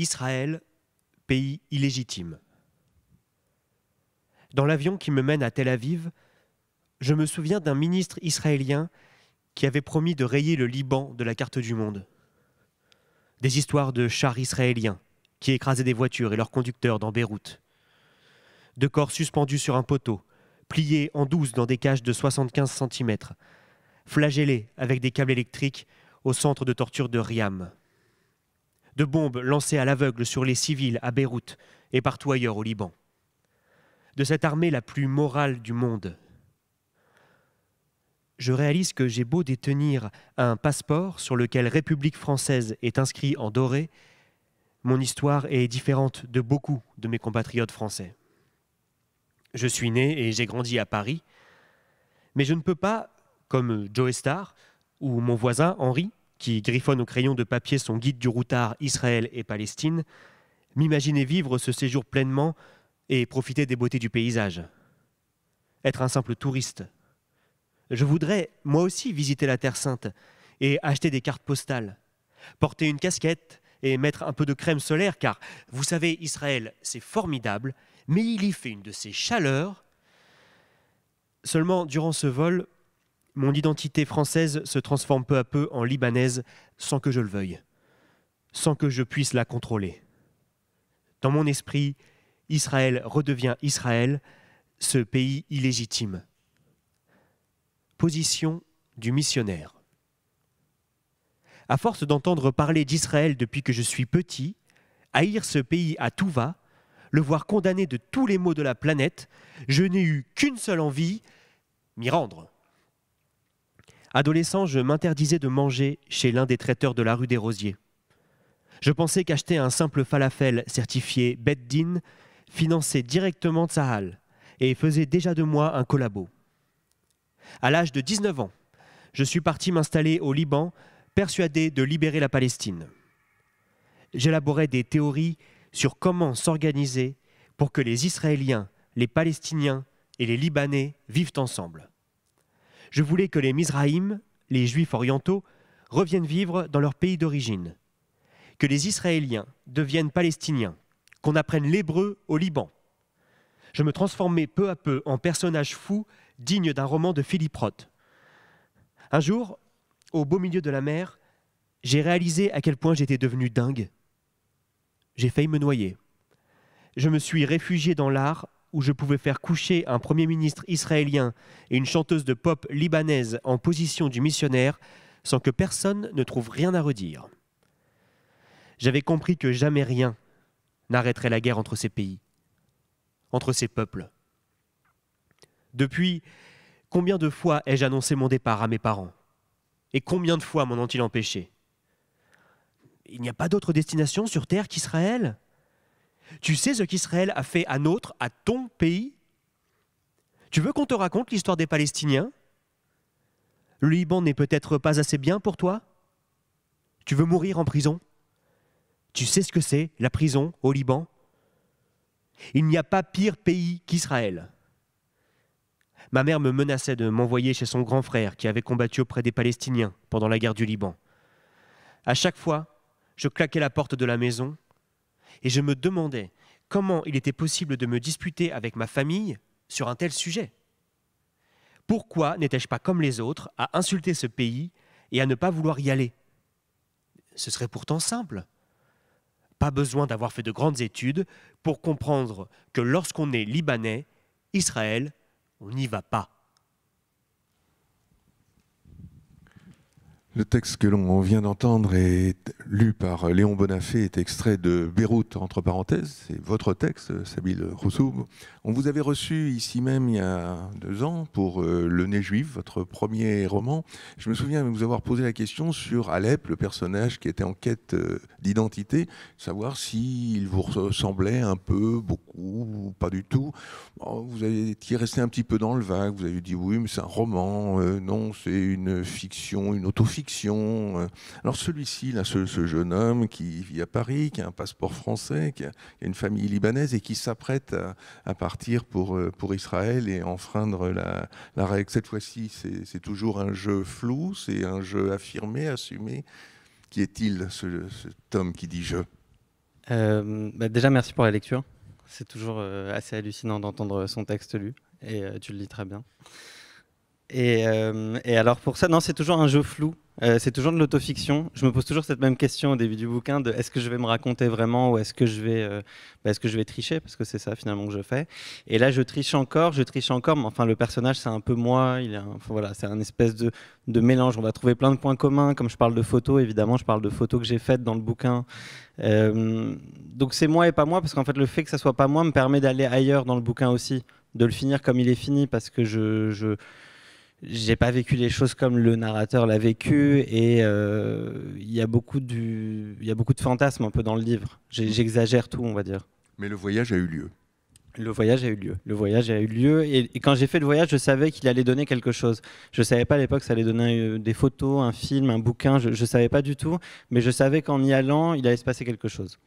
Israël, pays illégitime. Dans l'avion qui me mène à Tel Aviv, je me souviens d'un ministre israélien qui avait promis de rayer le Liban de la carte du monde. Des histoires de chars israéliens qui écrasaient des voitures et leurs conducteurs dans Beyrouth. De corps suspendus sur un poteau, pliés en douze dans des cages de 75 cm, flagellés avec des câbles électriques au centre de torture de Riam. De bombes lancées à l'aveugle sur les civils à Beyrouth et partout ailleurs au Liban. De cette armée la plus morale du monde, je réalise que j'ai beau détenir un passeport sur lequel République française est inscrit en doré, mon histoire est différente de beaucoup de mes compatriotes français. Je suis né et j'ai grandi à Paris, mais je ne peux pas, comme Joe Star ou mon voisin Henri, qui griffonne au crayon de papier son guide du routard Israël et Palestine, m'imaginer vivre ce séjour pleinement et profiter des beautés du paysage. Être un simple touriste je voudrais, moi aussi, visiter la Terre Sainte et acheter des cartes postales, porter une casquette et mettre un peu de crème solaire, car vous savez, Israël, c'est formidable, mais il y fait une de ces chaleurs. Seulement, durant ce vol, mon identité française se transforme peu à peu en libanaise sans que je le veuille, sans que je puisse la contrôler. Dans mon esprit, Israël redevient Israël, ce pays illégitime position du missionnaire. À force d'entendre parler d'Israël depuis que je suis petit, haïr ce pays à tout va, le voir condamné de tous les maux de la planète, je n'ai eu qu'une seule envie, m'y rendre. Adolescent, je m'interdisais de manger chez l'un des traiteurs de la rue des Rosiers. Je pensais qu'acheter un simple falafel certifié Beddin finançait directement Tsahal et faisait déjà de moi un collabo. À l'âge de 19 ans, je suis parti m'installer au Liban, persuadé de libérer la Palestine. J'élaborais des théories sur comment s'organiser pour que les Israéliens, les Palestiniens et les Libanais vivent ensemble. Je voulais que les Mizraïm, les Juifs orientaux, reviennent vivre dans leur pays d'origine, que les Israéliens deviennent Palestiniens, qu'on apprenne l'hébreu au Liban. Je me transformais peu à peu en personnage fou digne d'un roman de Philippe Roth. Un jour, au beau milieu de la mer, j'ai réalisé à quel point j'étais devenu dingue. J'ai failli me noyer. Je me suis réfugié dans l'art où je pouvais faire coucher un Premier ministre israélien et une chanteuse de pop libanaise en position du missionnaire sans que personne ne trouve rien à redire. J'avais compris que jamais rien n'arrêterait la guerre entre ces pays, entre ces peuples. Depuis, combien de fois ai-je annoncé mon départ à mes parents? Et combien de fois m'en ont-ils empêché Il n'y a pas d'autre destination sur terre qu'Israël? Tu sais ce qu'Israël a fait à notre, à ton pays? Tu veux qu'on te raconte l'histoire des Palestiniens? Le Liban n'est peut-être pas assez bien pour toi? Tu veux mourir en prison? Tu sais ce que c'est, la prison au Liban? Il n'y a pas pire pays qu'Israël. Ma mère me menaçait de m'envoyer chez son grand frère qui avait combattu auprès des Palestiniens pendant la guerre du Liban. À chaque fois, je claquais la porte de la maison et je me demandais comment il était possible de me disputer avec ma famille sur un tel sujet. Pourquoi n'étais-je pas comme les autres à insulter ce pays et à ne pas vouloir y aller? Ce serait pourtant simple. Pas besoin d'avoir fait de grandes études pour comprendre que lorsqu'on est libanais, Israël on n'y va pas. Le texte que l'on vient d'entendre est lu par Léon Bonafé, est extrait de Beyrouth, entre parenthèses. C'est votre texte, Sabil Roussoub. On vous avait reçu ici même il y a deux ans pour euh, Le Nez Juif, votre premier roman. Je me souviens vous avoir posé la question sur Alep, le personnage qui était en quête euh, d'identité, savoir s'il vous ressemblait un peu, beaucoup, ou pas du tout. Vous étiez resté un petit peu dans le vague, vous avez dit oui, mais c'est un roman, euh, non, c'est une fiction, une autofiction Euh. Alors celui-ci, là, ce, jeune homme qui vit à Paris, qui a un passeport français, qui a, une famille libanaise et qui s'apprête à, partir pour, euh, pour Israël et enfreindre la, règle. Cette fois-ci, c'est toujours un jeu flou, c'est un jeu affirmé, assumé. Qui est-il, ce, cet homme qui dit je bah, Déjà, merci pour la lecture. C'est toujours assez hallucinant d'entendre son texte lu, et tu le lis très bien. Et, et alors pour ça, non, c'est toujours un jeu flou. Euh, c'est toujours de l'autofiction. Je me pose toujours cette même question au début du bouquin de est-ce que je vais me raconter vraiment ou est-ce que je vais, euh, bah, est-ce que je vais tricher parce que c'est ça finalement que je fais. Et là, je triche encore, je triche encore. Mais enfin, le personnage, c'est un peu moi. Voilà, c'est un espèce de, mélange. On va trouver plein de points communs. Comme je parle de photos, évidemment, je parle de photos que j'ai faites dans le bouquin. Euh, donc c'est moi et pas moi parce qu'en fait, le fait que ça soit pas moi me permet d'aller ailleurs dans le bouquin aussi, de le finir comme il est fini parce que je j'ai pas vécu les choses comme le narrateur l'a vécu et euh, il y y a beaucoup de fantasmes un peu dans le livre. J'exagère tout, on va dire. Mais le voyage a eu lieu. Le voyage a eu lieu. Le voyage a eu lieu et, quand j'ai fait le voyage, je savais qu'il allait donner quelque chose. Je savais pas à l'époque que ça allait donner euh, des photos, un film, un bouquin. Je, je savais pas du tout, mais je savais qu'en y allant, il allait se passer quelque chose.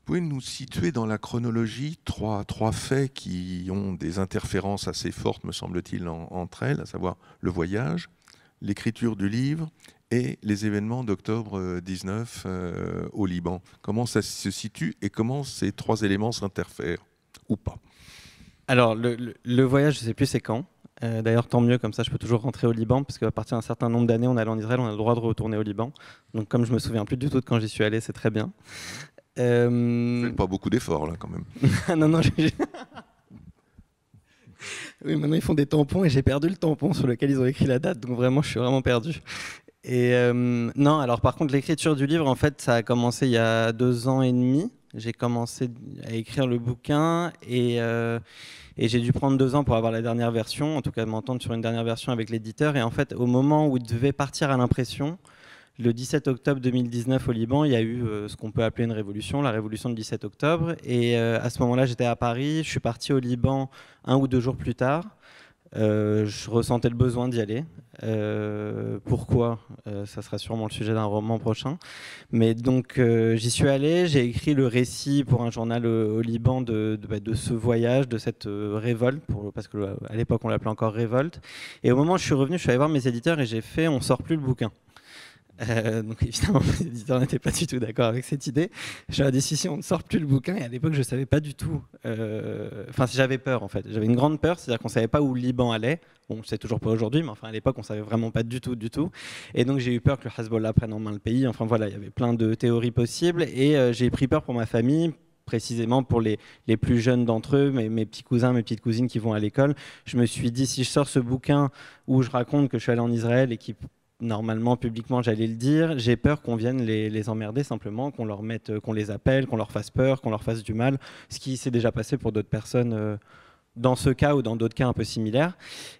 Vous pouvez nous situer dans la chronologie trois, faits qui ont des interférences assez fortes, me semble-t-il, entre elles, à savoir le voyage, l'écriture du livre et les événements d'octobre 19 euh, au Liban. Comment ça se situe et comment ces trois éléments s'interfèrent? Ou pas Alors, le, voyage, je ne sais plus c'est quand. Euh, d'ailleurs, tant mieux, comme ça je peux toujours rentrer au Liban, parce qu'à partir d'un certain nombre d'années, on allait en Israël, on a le droit de retourner au Liban. Donc, comme je me souviens plus du tout de quand j'y suis allé, c'est très bien. Euh... Pas beaucoup d'efforts là quand même. non, non, Oui, maintenant ils font des tampons et j'ai perdu le tampon sur lequel ils ont écrit la date, donc vraiment je suis vraiment perdu. Et euh, non, alors par contre l'écriture du livre, en fait, ça a commencé il y a deux ans et demi. J'ai commencé à écrire le bouquin et, euh, et j'ai dû prendre deux ans pour avoir la dernière version, en tout cas m'entendre sur une dernière version avec l'éditeur. Et en fait, au moment où il devait partir à l'impression, le 17 octobre 2019 au Liban, il y a eu euh, ce qu'on peut appeler une révolution, la révolution du 17 octobre. Et euh, à ce moment-là, j'étais à Paris. Je suis parti au Liban un ou deux jours plus tard. Euh, je ressentais le besoin d'y aller. pourquoi? Ça sera sûrement le sujet d'un roman prochain. Mais donc j'y suis allé, j'ai écrit le récit pour un journal au, Liban bah, de, ce voyage, de cette révolte, parce qu'à l'époque on l'appelait encore révolte. Et au moment où je suis revenu, je suis allé voir mes éditeurs et j'ai fait On sort plus le bouquin. Euh, donc évidemment, les éditeurs n'étaient pas du tout d'accord avec cette idée. J'ai la décision, on ne sort plus le bouquin. Et à l'époque, je ne savais pas du tout. Euh, enfin, j'avais peur en fait. J'avais une grande peur, c'est-à-dire qu'on ne savait pas où le Liban allait. Bon, je sais toujours pas aujourd'hui, mais enfin à l'époque, on savait vraiment pas du tout, du tout. Et donc j'ai eu peur que le Hezbollah prenne en main le pays. Enfin voilà, il y avait plein de théories possibles. Et euh, j'ai pris peur pour ma famille précisément pour les, les plus jeunes d'entre eux, mes, mes, petits cousins, mes petites cousines qui vont à l'école. Je me suis dit, si je sors ce bouquin où je raconte que je suis allé en Israël et qui normalement, publiquement, j'allais le dire, j'ai peur qu'on vienne les, emmerder simplement, qu'on leur mette, qu'on les appelle, qu'on leur fasse peur, qu'on leur fasse du mal, ce qui s'est déjà passé pour d'autres personnes euh, dans ce cas ou dans d'autres cas un peu similaires.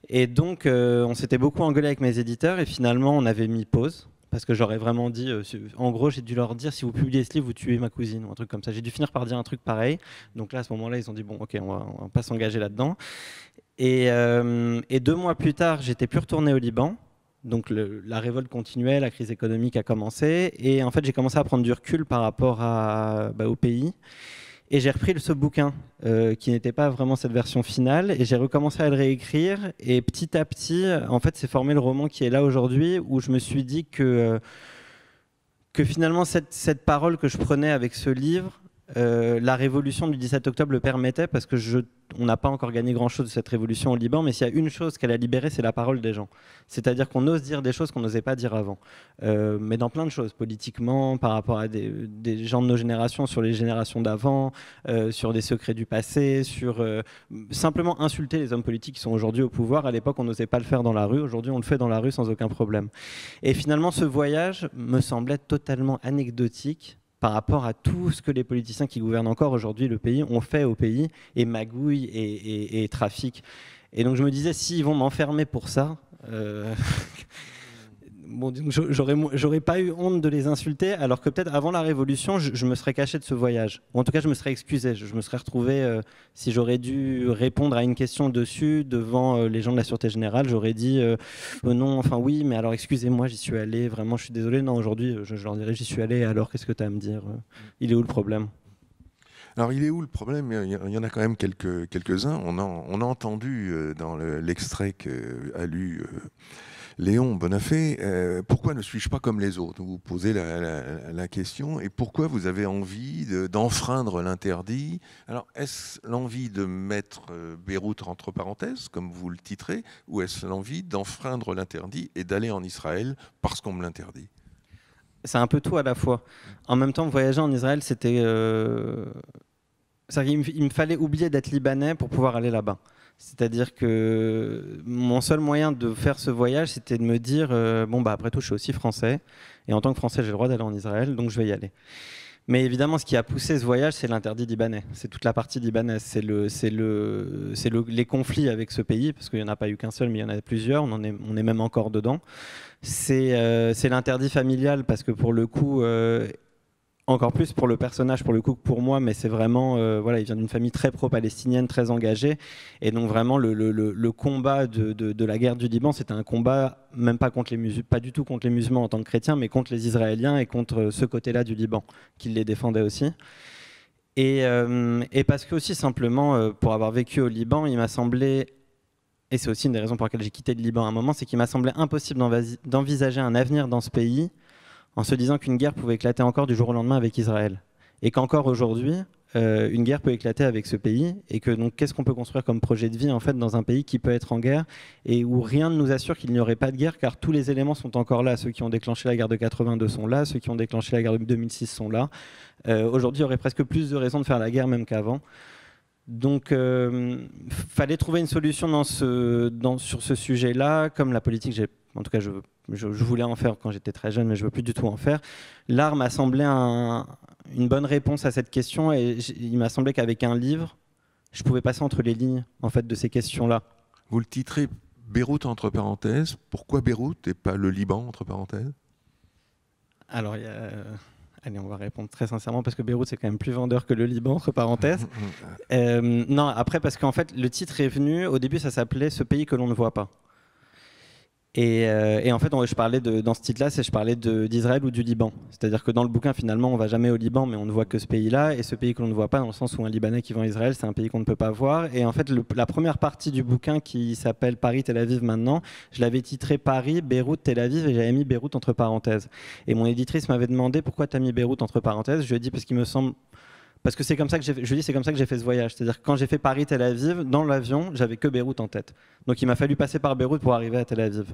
Et donc, euh, on s'était beaucoup engueulé avec mes éditeurs et finalement, on avait mis pause. Parce que j'aurais vraiment dit, euh, en gros, j'ai dû leur dire si vous publiez ce livre, vous tuez ma cousine ou un truc comme ça. J'ai dû finir par dire un truc pareil. Donc là, à ce moment-là, ils ont dit bon, ok, on va, va pas s'engager là-dedans. Et, et, deux mois plus tard, j'étais plus retourné au Liban. Donc la révolte continuait, la crise économique a commencé, et en fait j'ai commencé à prendre du recul par rapport à, bah, au pays. Et j'ai repris ce bouquin, euh, qui n'était pas vraiment cette version finale, et j'ai recommencé à le réécrire. Et petit à petit, en fait, c'est formé le roman qui est là aujourd'hui, où je me suis dit que, euh, finalement, cette, parole que je prenais avec ce livre, euh, la révolution du 17 octobre le permettait, parce que on n'a pas encore gagné grand-chose de cette révolution au Liban, mais s'il y a une chose qu'elle a libérée, c'est la parole des gens. C'est-à-dire qu'on ose dire des choses qu'on n'osait pas dire avant. Euh, mais dans plein de choses, politiquement, par rapport à des, gens de nos générations, sur les générations d'avant, euh, sur des secrets du passé, sur simplement insulter les hommes politiques qui sont aujourd'hui au pouvoir. À l'époque, on n'osait pas le faire dans la rue. Aujourd'hui, on le fait dans la rue sans aucun problème. Et finalement, ce voyage me semblait totalement anecdotique par rapport à tout ce que les politiciens qui gouvernent encore aujourd'hui le pays ont fait au pays, et magouille et, trafic. Et donc je me disais, s'ils vont m'enfermer pour ça, euh, bon, j'aurais pas eu honte de les insulter, alors que peut-être avant la Révolution, je, me serais caché de ce voyage. Ou en tout cas, je me serais excusé. Je, me serais retrouvé, euh, si j'aurais dû répondre à une question dessus devant euh, les gens de la Sûreté Générale, j'aurais dit euh, non, enfin oui, mais alors excusez-moi, j'y suis allé, vraiment, je suis désolé. Non, aujourd'hui, je, leur dirais j'y suis allé, alors qu'est-ce que tu as à me dire Il est où le problème? Alors, il est où le problème? Il y en a quand même quelques, quelques-uns. On, on a entendu dans l'extrait qu'a lu Léon Bonafé, euh, pourquoi ne suis-je pas comme les autres? Vous posez la, question. Et pourquoi vous avez envie d'enfreindre l'interdit? Alors, est-ce l'envie de mettre Beyrouth entre parenthèses, comme vous le titrez, ou est-ce l'envie d'enfreindre l'interdit et d'aller en Israël parce qu'on me l'interdit? C'est un peu tout à la fois. En même temps, voyager en Israël, c'était. Euh... Il, me fallait oublier d'être libanais pour pouvoir aller là-bas. C'est-à-dire que mon seul moyen de faire ce voyage, c'était de me dire euh, bon, bah, après tout, je suis aussi français. Et en tant que français, j'ai le droit d'aller en Israël, donc je vais y aller. Mais évidemment, ce qui a poussé ce voyage, c'est l'interdit libanais. C'est toute la partie libanaise. C'est le, le, le, les conflits avec ce pays, parce qu'il n'y en a pas eu qu'un seul, mais il y en a plusieurs. On, en est, on est même encore dedans. C'est, euh, l'interdit familial, parce que pour le coup, euh, encore plus pour le personnage, pour le coup, pour moi, mais c'est vraiment, euh, voilà, il vient d'une famille très pro-palestinienne, très engagée, et donc vraiment le, combat de, la guerre du Liban, c'était un combat même pas contre les musulmans, pas du tout contre les musulmans en tant que chrétiens, mais contre les Israéliens et contre ce côté-là du Liban, qui les défendait aussi. Et, euh, et parce que aussi simplement, euh, pour avoir vécu au Liban, il m'a semblé et c'est aussi une des raisons pour lesquelles j'ai quitté le Liban à un moment, c'est qu'il m'a semblé impossible d'envisager un avenir dans ce pays en se disant qu'une guerre pouvait éclater encore du jour au lendemain avec Israël. Et qu'encore aujourd'hui, euh, une guerre peut éclater avec ce pays. Et que donc, qu'est-ce qu'on peut construire comme projet de vie en fait dans un pays qui peut être en guerre et où rien ne nous assure qu'il n'y aurait pas de guerre, car tous les éléments sont encore là. Ceux qui ont déclenché la guerre de 82 sont là, ceux qui ont déclenché la guerre de 2006 sont là. Euh, aujourd'hui, il y aurait presque plus de raisons de faire la guerre même qu'avant. Donc, euh, fallait trouver une solution sur ce sujet-là. Comme la politique, en tout cas, je, je, voulais en faire quand j'étais très jeune, mais je veux plus du tout en faire. L'art m'a semblé une bonne réponse à cette question, et il m'a semblé qu'avec un livre, je pouvais passer entre les lignes en fait de ces questions-là. Vous le titrez Beyrouth entre parenthèses. Pourquoi Beyrouth et pas le Liban entre parenthèses? Alors, il y a Allez, on va répondre très sincèrement parce que Beyrouth c'est quand même plus vendeur que le Liban, entre parenthèses. Euh, non, après parce qu'en fait le titre est venu, au début ça s'appelait Ce pays que l'on ne voit pas. Euh, et, en fait, je parlais dans ce titre-là, c'est je parlais d'Israël ou du Liban. C'est-à-dire que dans le bouquin, finalement, on va jamais au Liban, mais on ne voit que ce pays-là. Et ce pays que l'on ne voit pas, dans le sens où un Libanais qui va en Israël, c'est un pays qu'on ne peut pas voir. Et en fait, la première partie du bouquin qui s'appelle Paris-Tel Aviv maintenant, je l'avais titré Paris, Beyrouth, Tel Aviv, et j'avais mis Beyrouth entre parenthèses. Et mon éditrice m'avait demandé pourquoi tu as mis Beyrouth entre parenthèses. Je lui ai dit parce qu'il me semble parce que c'est comme ça que j'ai, je dis c'est comme ça que j'ai fait ce voyage. C'est-à-dire que quand j'ai fait Paris-Tel Aviv, dans l'avion, j'avais que Beyrouth en tête. Donc il m'a fallu passer par Beyrouth pour arriver à Tel Aviv.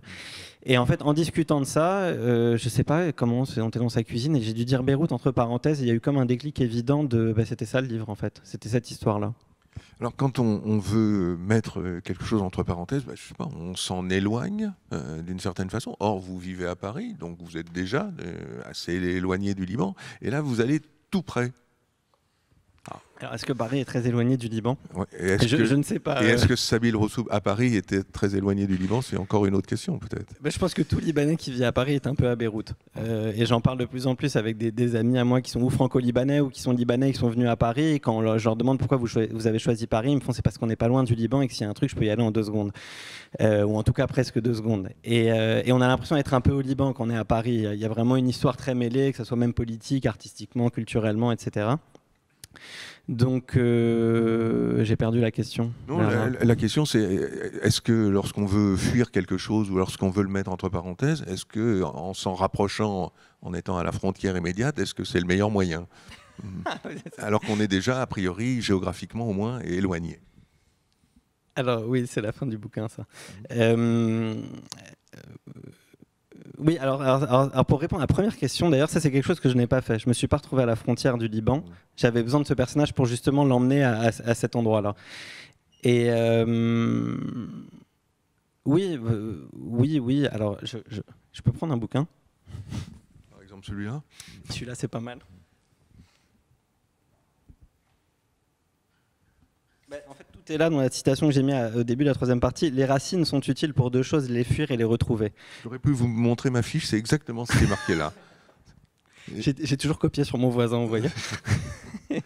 Et en fait, en discutant de ça, euh, je sais pas comment on était dans sa cuisine et j'ai dû dire Beyrouth entre parenthèses. il y a eu comme un déclic évident de, bah, c'était ça le livre en fait. C'était cette histoire-là. Alors quand on, veut mettre quelque chose entre parenthèses, bah, je sais pas, on s'en éloigne euh, d'une certaine façon. Or, vous vivez à Paris, donc vous êtes déjà euh, assez éloigné du Liban, et là vous allez tout près. Alors, est-ce que Paris est très éloigné du Liban je, ne sais pas. Et est-ce euh. que Sabil Roussoub à Paris était très éloigné du Liban? C'est encore une autre question, peut-être. Ben, je pense que tout Libanais qui vit à Paris est un peu à Beyrouth. Euh, et j'en parle de plus en plus avec des, amis à moi qui sont ou franco-libanais ou qui sont libanais qui sont venus à Paris. Et quand je leur demande pourquoi vous, vous avez choisi Paris, ils me font c'est parce qu'on n'est pas loin du Liban et que s'il y a un truc, je peux y aller en deux secondes. Euh, ou en tout cas presque deux secondes. Et, et on a l'impression d'être un peu au Liban quand on est à Paris. Il y a vraiment une histoire très mêlée, que ce soit même politique, artistiquement, culturellement, etc. Donc, euh, j'ai perdu la question. Non, la, question, c'est est-ce que lorsqu'on veut fuir quelque chose ou lorsqu'on veut le mettre entre parenthèses, est-ce que en s'en rapprochant, en étant à la frontière immédiate, est-ce que c'est le meilleur moyen? Alors qu'on est déjà, a priori, géographiquement au moins, éloigné. Alors, oui, c'est la fin du bouquin, ça. Euh, oui, alors, pour répondre à la première question, d'ailleurs, ça c'est quelque chose que je n'ai pas fait. Je me suis pas retrouvé à la frontière du Liban. J'avais besoin de ce personnage pour justement l'emmener à, cet endroit-là. Et euh, oui, euh, oui, oui. Alors, je, je, peux prendre un bouquin? Par exemple, celui-là. Celui-là, c'est pas mal. Ben, en fait, tout est là dans la citation que j'ai mis au début de la troisième partie. Les racines sont utiles pour deux choses, les fuir et les retrouver. J'aurais pu vous montrer ma fiche, c'est exactement ce qui est marqué là. J'ai toujours copié sur mon voisin, vous voyez.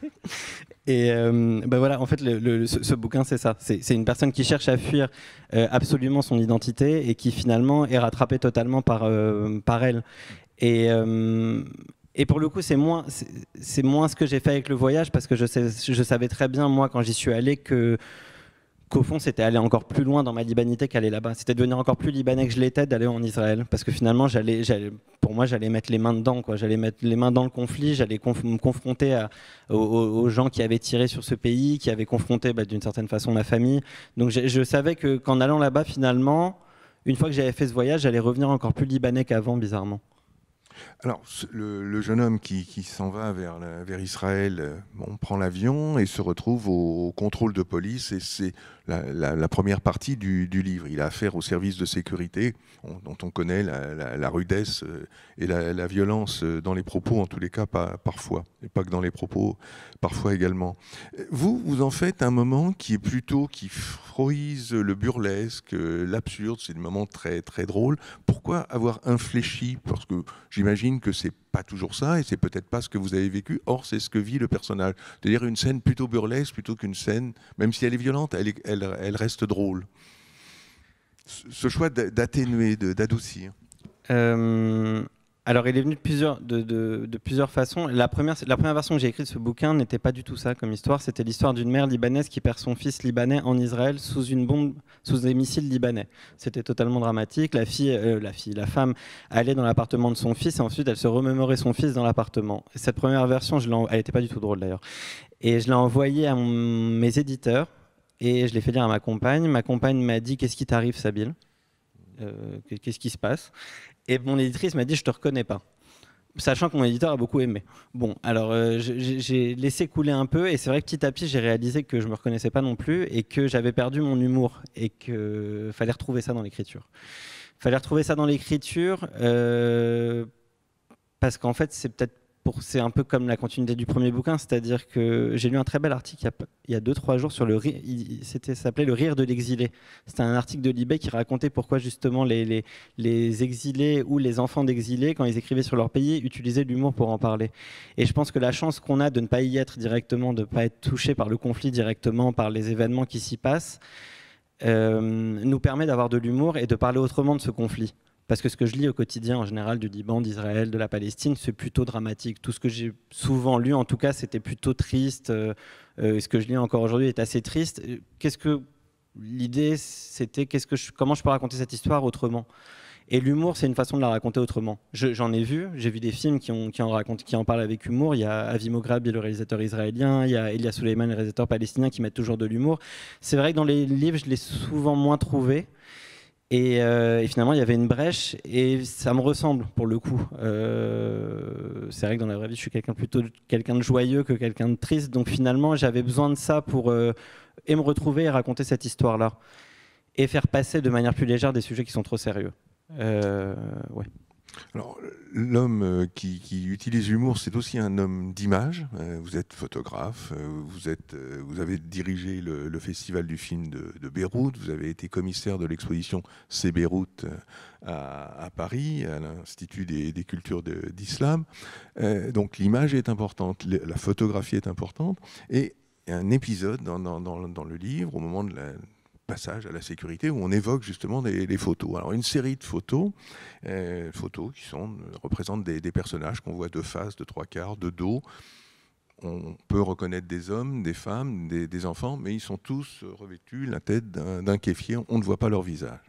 Et euh, ben voilà, en fait, le, ce, bouquin, c'est ça. C'est une personne qui cherche à fuir euh, absolument son identité et qui finalement est rattrapée totalement par, euh, par elle. Et, Et pour le coup, c'est moins, c'est moins ce que j'ai fait avec le voyage parce que je, je savais très bien, moi, quand j'y suis allé, que qu'au fond, c'était aller encore plus loin dans ma libanité qu'aller là-bas. C'était devenir encore plus libanais que je l'étais d'aller en Israël. Parce que finalement, pour moi, j'allais mettre les mains dedans. Quoi. J'allais mettre les mains dans le conflit. J'allais me confronter aux, gens qui avaient tiré sur ce pays, qui avaient confronté bah, d'une certaine façon ma famille. Donc je savais que qu'en allant là-bas, finalement, une fois que j'avais fait ce voyage, j'allais revenir encore plus libanais qu'avant, bizarrement. Alors, le, jeune homme qui, s'en va vers, Israël, euh, on prend l'avion et se retrouve au, contrôle de police, et c'est la, première partie du, livre. Il a affaire au service de sécurité, dont on connaît la, rudesse euh, et la, violence euh, dans les propos, en tous les cas, pas, parfois, et pas que dans les propos, parfois également. Vous, vous en faites un moment qui est plutôt, qui froise le burlesque, l'absurde, c'est des moments très, très drôles. Pourquoi avoir infléchi? Parce que j'imagine que c'est pas toujours ça et c'est peut-être pas ce que vous avez vécu. Or, c'est ce que vit le personnage. C'est-à-dire une scène plutôt burlesque plutôt qu'une scène, même si elle est violente, elle, elle, elle reste drôle. Ce choix d'atténuer, d'adoucir. Euh, alors, il est venu de plusieurs, de, plusieurs façons. La première, la première version que j'ai écrite de ce bouquin n'était pas du tout ça comme histoire. C'était l'histoire d'une mère libanaise qui perd son fils libanais en Israël sous une bombe, sous des missiles libanais. C'était totalement dramatique. La fille, euh, la femme allait dans l'appartement de son fils et ensuite elle se remémorait son fils dans l'appartement. Cette première version, je elle n'était pas du tout drôle d'ailleurs. Et je l'ai envoyée à mes éditeurs et je l'ai fait lire à ma compagne. Ma compagne m'a dit Qu'est-ce qui t'arrive, Sabine euh, Qu'est-ce qui se passe? Et mon éditrice m'a dit Je te reconnais pas. Sachant que mon éditeur a beaucoup aimé. Bon, alors euh, j'ai laissé couler un peu et c'est vrai que petit à petit j'ai réalisé que je me reconnaissais pas non plus et que j'avais perdu mon humour et qu'il fallait retrouver ça dans l'écriture. Fallait retrouver ça dans l'écriture euh, parce qu'en fait c'est peut-être c'est un peu comme la continuité du premier bouquin, c'est-à-dire que j'ai lu un très bel article il y a 2-3 jours sur le rire, c'était s'appelait le rire de l'exilé. C'était un article de Libé qui racontait pourquoi justement les, exilés ou les enfants d'exilés, quand ils écrivaient sur leur pays, utilisaient l'humour pour en parler. Et je pense que la chance qu'on a de ne pas y être directement, de ne pas être touché par le conflit directement, par les événements qui s'y passent, euh, nous permet d'avoir de l'humour et de parler autrement de ce conflit. Parce que ce que je lis au quotidien en général du Liban, d'Israël, de la Palestine, c'est plutôt dramatique. Tout ce que j'ai souvent lu, en tout cas, c'était plutôt triste. Euh, euh, ce que je lis encore aujourd'hui est assez triste. Qu'est-ce que l'idée, c'était comment je peux raconter cette histoire autrement? Et l'humour, c'est une façon de la raconter autrement. J'en ai vu, j'ai vu des films qui, en racontent, qui en parlent avec humour. Il y a Avi Mograbi, le réalisateur israélien, il y a Elia Suleiman, le réalisateur palestinien, qui mettent toujours de l'humour. C'est vrai que dans les livres, je l'ai souvent moins trouvé. Euh, et, finalement, il y avait une brèche et ça me ressemble pour le coup. Euh, c'est vrai que dans la vraie vie, je suis quelqu'un plutôt quelqu'un de joyeux que quelqu'un de triste. Donc finalement, j'avais besoin de ça pour euh, et me retrouver et raconter cette histoire-là et faire passer de manière plus légère des sujets qui sont trop sérieux. ouais. Alors, l'homme euh, qui, utilise l'humour, c'est aussi un homme d'image. Euh, vous êtes photographe, euh, vous, êtes, vous avez dirigé le, festival du film de, Beyrouth, vous avez été commissaire de l'exposition C'est Beyrouth à, Paris, à l'Institut des, cultures d'islam. donc, l'image est importante, la photographie est importante. Et un épisode dans, dans le livre, au moment de la passage à la sécurité où on évoque justement les, photos. Alors une série de photos, euh, photos qui sont, représentent des, personnages qu'on voit de face, de trois quarts, de dos. On peut reconnaître des hommes, des femmes, des, enfants, mais ils sont tous revêtus la tête d'un kéfier. On ne voit pas leur visage.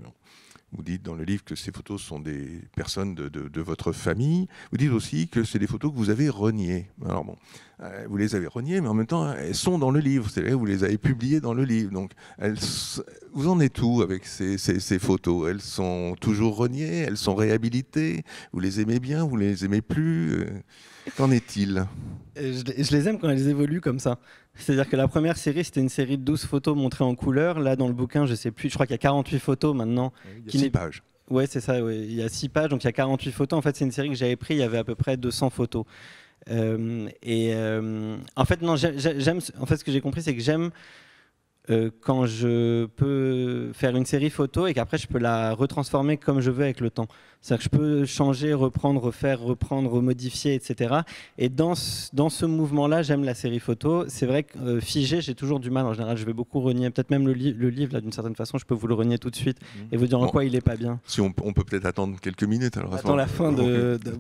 Vous dites dans le livre que ces photos sont des personnes de, votre famille. Vous dites aussi que c'est des photos que vous avez reniées. Alors bon, euh, vous les avez reniées, mais en même temps, elles sont dans le livre. C'est-à-dire vous les avez publiées dans le livre. Donc, vous en êtes où avec ces, photos? Elles sont toujours reniées? Elles sont réhabilitées? Vous les aimez bien? Vous les aimez plus? Euh, Qu'en est-il? Je, je les aime quand elles évoluent comme ça. C'est-à-dire que la première série, c'était une série de 12 photos montrées en couleur. Là, dans le bouquin, je sais plus, je crois qu'il y a 48 photos maintenant. Il y a 6 pages. Ouais, c'est ça, il y a 6 pages, donc il y a 48 photos. En fait, c'est une série que j'avais pris, il y avait à peu près 200 photos. Euh, et euh, en fait, non, j'aime. En fait, ce que j'ai compris, c'est que j'aime euh, quand je peux faire une série photo et qu'après je peux la retransformer comme je veux avec le temps. C'est-à-dire que je peux changer, reprendre, refaire, reprendre, remodifier, etc. Et dans ce, dans ce mouvement-là, j'aime la série photo. C'est vrai que euh, figé, j'ai toujours du mal. En général, je vais beaucoup renier. Peut-être même le, le livre, là, d'une certaine façon, je peux vous le renier tout de suite et vous dire en quoi il n'est pas bien. Si on, on peut peut-être attendre quelques minutes. Alors, Attends la fin de, de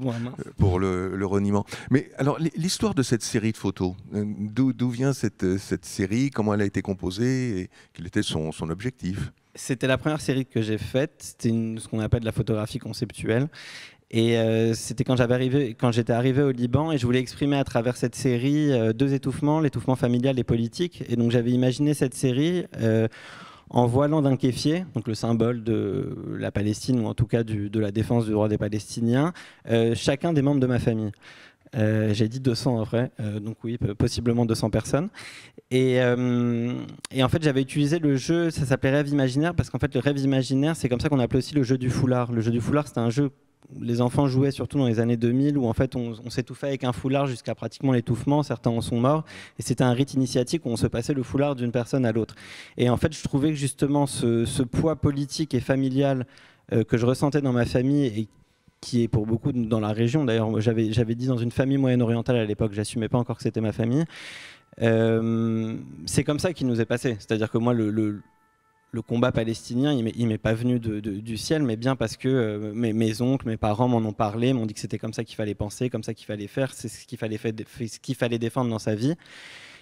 pour le, le, reniement. Mais alors, l'histoire de cette série de photos, euh, d'où vient cette, cette série? Comment elle a été composée? Et quel était son, son objectif? C'était la première série que j'ai faite. C'était ce qu'on appelle la photographie conceptuelle. Et euh, c'était quand j'avais arrivé, quand j'étais arrivé au Liban et je voulais exprimer à travers cette série euh, deux étouffements, l'étouffement familial et politique. Et donc j'avais imaginé cette série euh, en voilant d'un kéfier, donc le symbole de la Palestine ou en tout cas de la défense du droit des Palestiniens, chacun des membres de ma famille. Euh, j'ai dit 200 en vrai, euh, donc oui, possiblement 200 personnes. Et, euh, et en fait, j'avais utilisé le jeu, ça s'appelait Rêve imaginaire, parce qu'en fait, le rêve imaginaire, c'est comme ça qu'on appelait aussi le jeu du foulard. Le jeu du foulard, c'était un jeu les enfants jouaient surtout dans les années 2000 où en fait on, s'étouffait avec un foulard jusqu'à pratiquement l'étouffement, certains en sont morts et c'était un rite initiatique où on se passait le foulard d'une personne à l'autre. Et en fait je trouvais que justement ce, ce poids politique et familial que je ressentais dans ma famille et qui est pour beaucoup dans la région. D'ailleurs, j'avais, dit dans une famille moyenne-orientale à l'époque, j'assumais pas encore que c'était ma famille. Euh, c'est comme ça qu'il nous est passé. C'est-à-dire que moi, le, combat palestinien, il m'est, m'est pas venu du ciel, mais bien parce que euh, mes, oncles, mes parents m'en ont parlé, m'ont dit que c'était comme ça qu'il fallait penser, comme ça qu'il fallait faire, c'est ce qu'il fallait défendre dans sa vie.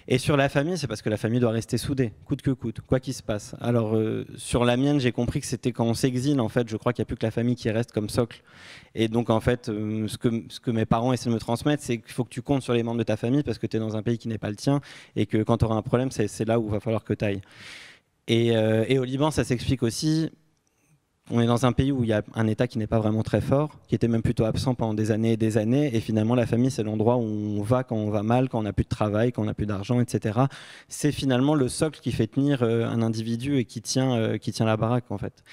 Et sur la famille, c'est parce que la famille doit rester soudée, coûte que coûte, quoi qu'il se passe. Alors, euh, sur la mienne, j'ai compris que c'était quand on s'exile, en fait, je crois qu'il n'y a plus que la famille qui reste comme socle. Et donc, en fait, euh, ce, que, ce que mes parents essaient de me transmettre, c'est qu'il faut que tu comptes sur les membres de ta famille parce que tu es dans un pays qui n'est pas le tien et que quand tu auras un problème, c'est là où il va falloir que tu ailles. Euh, et, au Liban, ça s'explique aussi on est dans un pays où il y a un État qui n'est pas vraiment très fort, qui était même plutôt absent pendant des années et des années. Et finalement, la famille, c'est l'endroit où on va quand on va mal, quand on n'a plus de travail, quand on n'a plus d'argent, etc. C'est finalement le socle qui fait tenir euh, un individu et qui tient, euh, qui tient la baraque, en fait.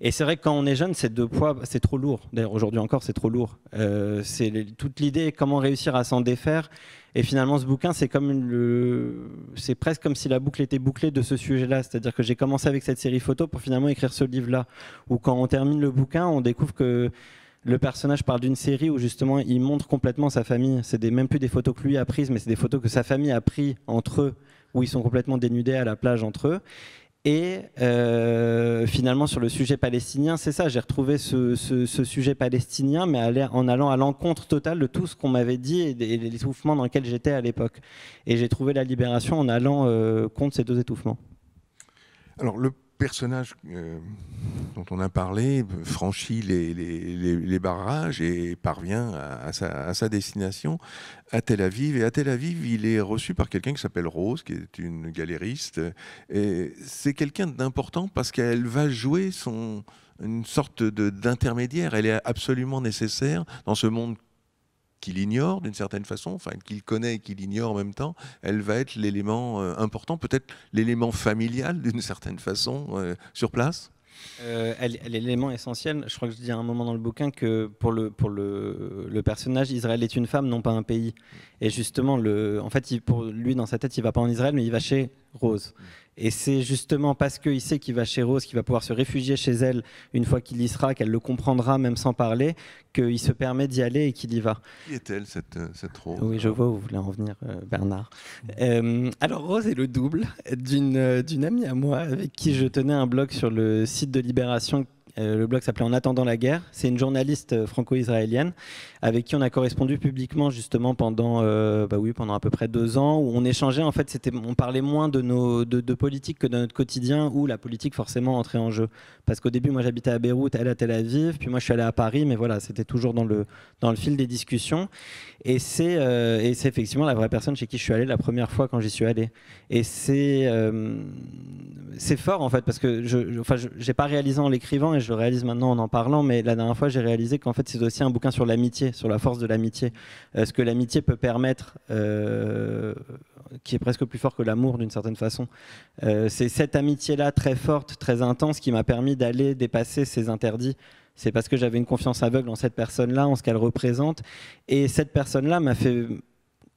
Et c'est vrai que quand on est jeune, c'est deux poids, c'est trop lourd. D'ailleurs, aujourd'hui encore, c'est trop lourd. Euh, c'est toute l'idée, comment réussir à s'en défaire. Et finalement, ce bouquin, c'est comme le, c'est presque comme si la boucle était bouclée de ce sujet-là. C'est-à-dire que j'ai commencé avec cette série photo pour finalement écrire ce livre-là, où quand on termine le bouquin, on découvre que le personnage parle d'une série où justement il montre complètement sa famille. C'est des, même plus des photos que lui a prises, mais c'est des photos que sa famille a prises entre eux, où ils sont complètement dénudés à la plage entre eux. Et euh, finalement, sur le sujet palestinien, c'est ça, j'ai retrouvé ce, sujet palestinien, mais en allant à l'encontre totale de tout ce qu'on m'avait dit et, et l'étouffement dans lequel j'étais à l'époque. Et j'ai trouvé la libération en allant euh, contre ces deux étouffements. Alors, le personnage euh, dont on a parlé franchit les, barrages et parvient à, à, sa, à, sa, destination à Tel Aviv. Et à Tel Aviv, il est reçu par quelqu'un qui s'appelle Rose, qui est une galériste. Et c'est quelqu'un d'important parce qu'elle va jouer son, une sorte d'intermédiaire. Elle est absolument nécessaire dans ce monde qu'il ignore d'une certaine façon, enfin qu'il connaît et qu'il ignore en même temps, elle va être l'élément euh, important, peut-être l'élément familial d'une certaine façon euh, sur place euh, elle, est l'élément essentiel. Je crois que je dis à un moment dans le bouquin que pour le, pour le, le, personnage, Israël est une femme, non pas un pays. Et justement, le, en fait, pour lui, dans sa tête, il va pas en Israël, mais il va chez Rose. Et c'est justement parce qu'il sait qu'il va chez Rose, qu'il va pouvoir se réfugier chez elle une fois qu'il y sera, qu'elle le comprendra même sans parler, qu'il se permet d'y aller et qu'il y va. Qui est-elle, cette, cette Rose? Oui, je vois où vous voulez en venir, euh, Bernard. Euh, alors, Rose est le double d'une, d'une amie à moi avec qui je tenais un blog sur le site de Libération euh, le blog s'appelait En attendant la guerre. C'est une journaliste euh, franco-israélienne avec qui on a correspondu publiquement justement pendant, euh, bah oui, pendant à peu près deux ans où on échangeait. En fait, on parlait moins de, nos, de, politique que de notre quotidien où la politique forcément entrait en jeu. Parce qu'au début, moi j'habitais à Beyrouth, elle à Tel Aviv, puis moi je suis allé à Paris, mais voilà, c'était toujours dans le, dans le fil des discussions. Et c'est, et c'est effectivement la vraie personne chez qui je suis allé la première fois quand j'y suis allé. Et c'est, c'est fort en fait, parce que je, enfin, je n'ai pas réalisé en l'écrivant je le réalise maintenant en en parlant, mais la dernière fois j'ai réalisé qu'en fait c'est aussi un bouquin sur l'amitié, sur la force de l'amitié. Euh, ce que l'amitié peut permettre, euh, qui est presque plus fort que l'amour d'une certaine façon. Euh, c'est cette amitié-là très forte, très intense, qui m'a permis d'aller dépasser ces interdits c'est parce que j'avais une confiance aveugle en cette personne-là, en ce qu'elle représente. Et cette personne-là m'a fait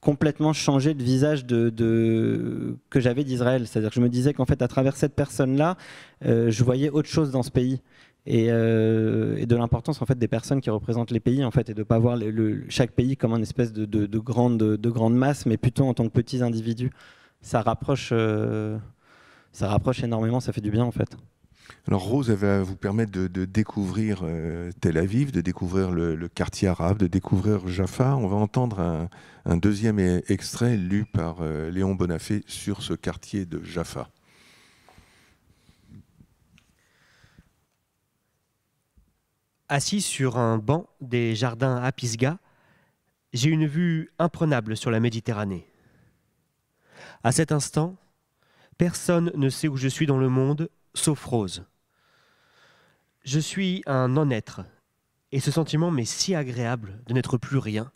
complètement changer de visage que j'avais d'Israël. C'est-à-dire que je me disais qu'en fait, à travers cette personne-là, je voyais autre chose dans ce pays. Et, de l'importance en fait des personnes qui représentent les pays en fait et de pas voir chaque pays comme une espèce de, de, grande de grande masse mais plutôt en tant que petits individus ça rapproche ça rapproche énormément ça fait du bien en fait alors Rose, elle va vous permettre de, découvrir euh, Tel Aviv, de découvrir le, quartier arabe, de découvrir Jaffa. On va entendre un, deuxième e-, extrait lu par euh, Léon Bonafé sur ce quartier de Jaffa. Assis sur un banc des jardins à Pisgah, j'ai une vue imprenable sur la Méditerranée. À cet instant, personne ne sait où je suis dans le monde sauf Rose. Je suis un non-être, et ce sentiment m'est si agréable de n'être plus rien.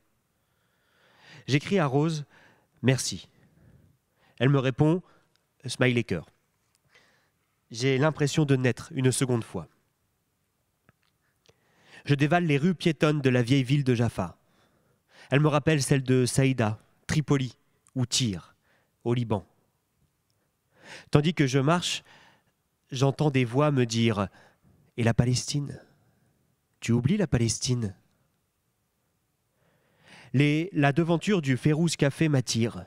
J'écris à Rose Merci. Elle me répond Smiley cœur. J'ai l'impression de naître une seconde fois. Je dévale les rues piétonnes de la vieille ville de Jaffa. Elle me rappelle celle de Saïda, Tripoli ou Tyr, au Liban. Tandis que je marche, j'entends des voix me dire Et la Palestine? Tu oublies la Palestine? Les, La devanture du Férouz Café m'attire.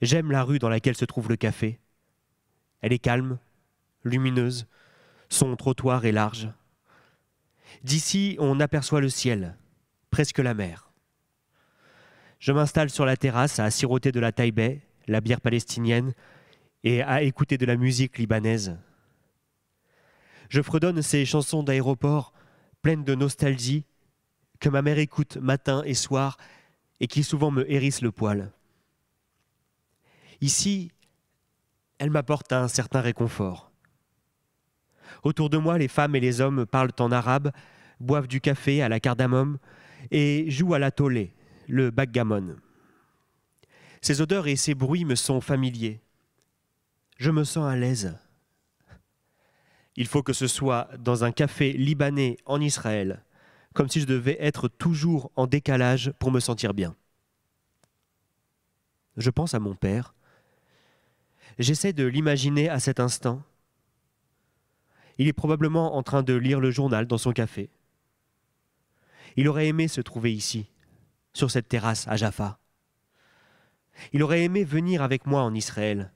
J'aime la rue dans laquelle se trouve le café. Elle est calme, lumineuse, son trottoir est large. D'ici, on aperçoit le ciel, presque la mer. Je m'installe sur la terrasse à siroter de la taille la bière palestinienne, et à écouter de la musique libanaise. Je fredonne ces chansons d'aéroport pleines de nostalgie que ma mère écoute matin et soir et qui souvent me hérissent le poil. Ici, elle m'apporte un certain réconfort. Autour de moi, les femmes et les hommes parlent en arabe, boivent du café à la cardamome et jouent à la tolée, le backgammon. Ces odeurs et ces bruits me sont familiers je me sens à l'aise. Il faut que ce soit dans un café libanais en Israël, comme si je devais être toujours en décalage pour me sentir bien. Je pense à mon père. J'essaie de l'imaginer à cet instant. Il est probablement en train de lire le journal dans son café. Il aurait aimé se trouver ici, sur cette terrasse à Jaffa. Il aurait aimé venir avec moi en Israël,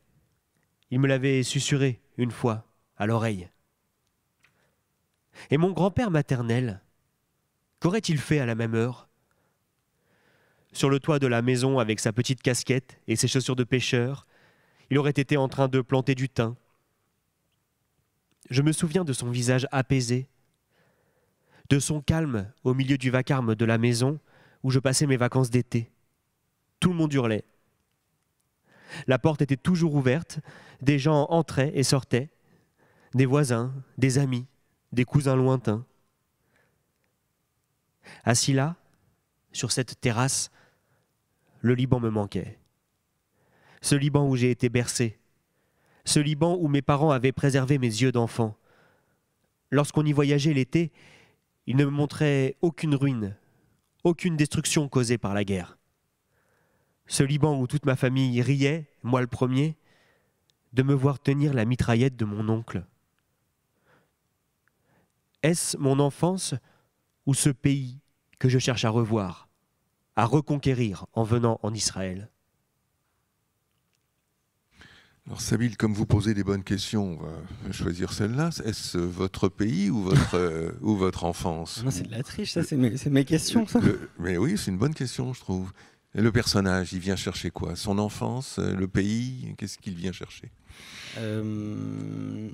il me l'avait susurré une fois à l'oreille. Et mon grand-père maternel, qu'aurait-il fait à la même heure? Sur le toit de la maison avec sa petite casquette et ses chaussures de pêcheur, il aurait été en train de planter du thym. Je me souviens de son visage apaisé, de son calme au milieu du vacarme de la maison où je passais mes vacances d'été. Tout le monde hurlait. La porte était toujours ouverte, des gens entraient et sortaient, des voisins, des amis, des cousins lointains. Assis là, sur cette terrasse, le Liban me manquait. Ce Liban où j'ai été bercé, ce Liban où mes parents avaient préservé mes yeux d'enfant. Lorsqu'on y voyageait l'été, il ne me montrait aucune ruine, aucune destruction causée par la guerre. Ce Liban où toute ma famille riait, moi le premier, de me voir tenir la mitraillette de mon oncle. Est-ce mon enfance ou ce pays que je cherche à revoir, à reconquérir en venant en Israël? Alors Sabil, comme vous posez des bonnes questions, on va choisir celle-là. Est-ce votre pays ou votre, ou votre enfance? Non, c'est de la triche, ça, c'est mes, questions. Ça. mais oui, c'est une bonne question, je trouve le personnage, il vient chercher quoi? Son enfance, euh, le pays? Qu'est-ce qu'il vient chercher? Euh,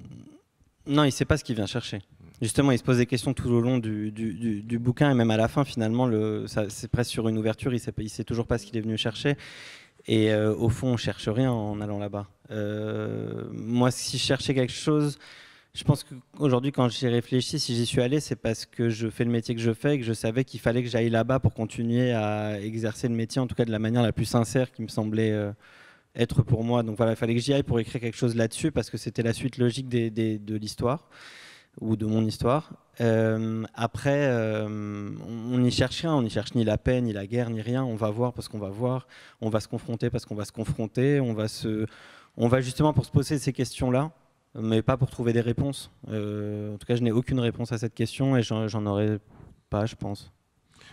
Non, il ne sait pas ce qu'il vient chercher. Justement, il se pose des questions tout au long du, bouquin et même à la fin, finalement, c'est presque sur une ouverture, il ne sait, toujours pas ce qu'il est venu chercher. Et euh, au fond, on cherche rien en allant là-bas. moi, si je cherchais quelque chose, je pense qu'aujourd'hui, quand j'y réfléchi, si j'y suis allé, c'est parce que je fais le métier que je fais et que je savais qu'il fallait que j'aille là-bas pour continuer à exercer le métier, en tout cas de la manière la plus sincère qui me semblait euh, être pour moi. Donc voilà, il fallait que j'y aille pour écrire quelque chose là-dessus parce que c'était la suite logique de l'histoire ou de mon histoire. Euh, après, euh, on n'y cherche rien, on n'y cherche ni la paix, ni la guerre, ni rien. On va voir parce qu'on va voir, on va se confronter parce qu'on va se confronter, on va, se, on va justement pour se poser ces questions-là mais pas pour trouver des réponses. en tout cas, je n'ai aucune réponse à cette question et j'en aurai pas, je pense.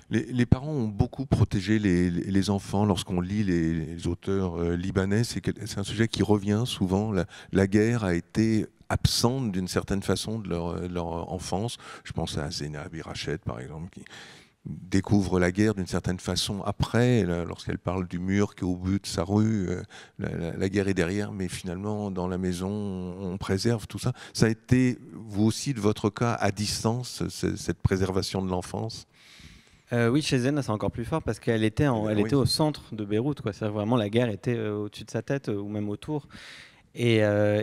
Les, parents ont beaucoup protégé les, enfants lorsqu'on lit les, auteurs libanais. C'est un sujet qui revient souvent. La, guerre a été absente d'une certaine façon de leur, enfance. Je pense à Zéna Birachet, par exemple, qui, découvre la guerre d'une certaine façon après, lorsqu'elle parle du mur qui est au but de sa rue, euh, la, guerre est derrière, mais finalement dans la maison on préserve tout ça. Ça a été, vous aussi de votre cas, à distance, cette préservation de l'enfance? Euh, oui, chez Zena, c'est encore plus fort parce qu'elle était, elle était au centre de Beyrouth. Quoi. Vraiment, la guerre était euh, au-dessus de sa tête ou même autour. Et,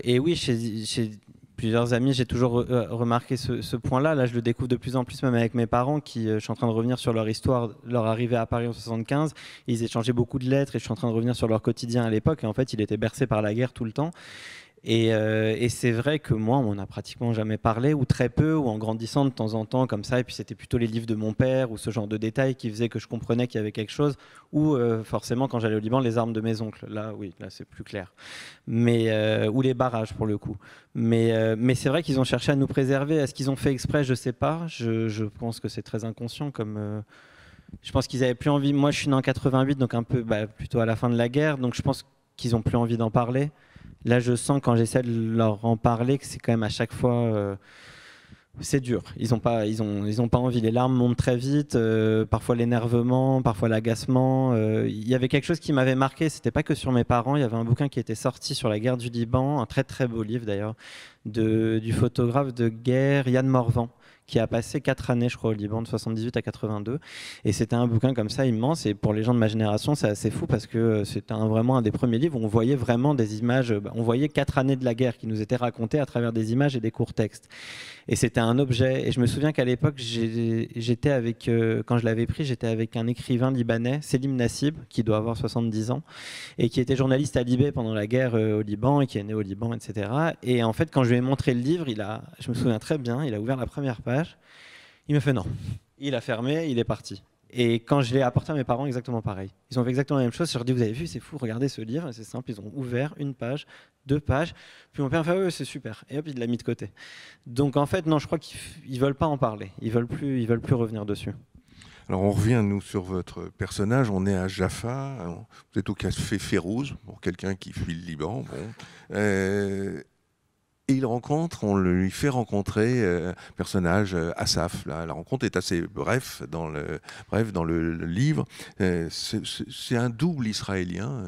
et oui, chez, chez plusieurs amis, j'ai toujours euh, remarqué ce, point-là. Là, je le découvre de plus en plus, même avec mes parents, qui, euh, je suis en train de revenir sur leur histoire, leur arrivée à Paris en 75. Ils échangeaient beaucoup de lettres et je suis en train de revenir sur leur quotidien à l'époque. Et en fait, il était bercé par la guerre tout le temps. Euh, et, c'est vrai que moi, on n'a pratiquement jamais parlé, ou très peu, ou en grandissant de temps en temps comme ça. Et puis c'était plutôt les livres de mon père, ou ce genre de détails qui faisaient que je comprenais qu'il y avait quelque chose. Ou euh, forcément, quand j'allais au Liban, les armes de mes oncles. Là, oui, là c'est plus clair. Mais, euh, ou les barrages, pour le coup. Mais, c'est vrai qu'ils ont cherché à nous préserver. Est-ce qu'ils ont fait exprès? Je ne sais pas. Je, pense que c'est très inconscient comme je pense qu'ils avaient plus envie. Moi, je suis né en 88, donc un peu bah, plutôt à la fin de la guerre, donc je pense qu'ils ont plus envie d'en parler. Là, je sens quand j'essaie de leur en parler que c'est quand même à chaque fois. Euh, c'est dur. Ils n'ont pas, ils ont, pas envie. Les larmes montent très vite. Euh, parfois l'énervement, parfois l'agacement. Euh, il y avait quelque chose qui m'avait marqué. C'était pas que sur mes parents. Il y avait un bouquin qui était sorti sur la guerre du Liban, un très très beau livre d'ailleurs, du photographe de guerre Yann Morvan qui a passé quatre années, je crois, au Liban, de 78 à 82. Et c'était un bouquin comme ça immense. Et pour les gens de ma génération, c'est assez fou parce que euh, c'était vraiment un des premiers livres où on voyait vraiment des images. Bah, on voyait quatre années de la guerre qui nous étaient racontées à travers des images et des courts textes. Et c'était un objet. Et je me souviens qu'à l'époque, j'étais avec, euh, quand je l'avais pris, j'étais avec un écrivain libanais, Selim Nassib, qui doit avoir 70 ans, et qui était journaliste à Libé pendant la guerre euh, au Liban et qui est né au Liban, etc. Et en fait, quand je lui ai montré le livre, il a, je me souviens très bien, il a ouvert la première page il me fait non. Il a fermé, il est parti. Et quand je l'ai apporté à mes parents, exactement pareil. Ils ont fait exactement la même chose. Je leur ai dit, vous avez vu, c'est fou, regardez ce livre. C'est simple, ils ont ouvert une page, deux pages. Puis mon père a fait, oui, c'est super. Et hop, il l'a mis de côté. Donc en fait, non, je crois qu'ils veulent pas en parler. Ils veulent plus, ils veulent plus revenir dessus. Alors on revient, nous, sur votre personnage. On est à Jaffa. Vous êtes au café Férouz, pour quelqu'un qui fuit le Liban. Bon. Euh, et il rencontre, on lui fait rencontrer euh, personnage, euh, Asaf. la rencontre est assez bref dans le, bref, dans le, livre. Euh, c'est un double israélien,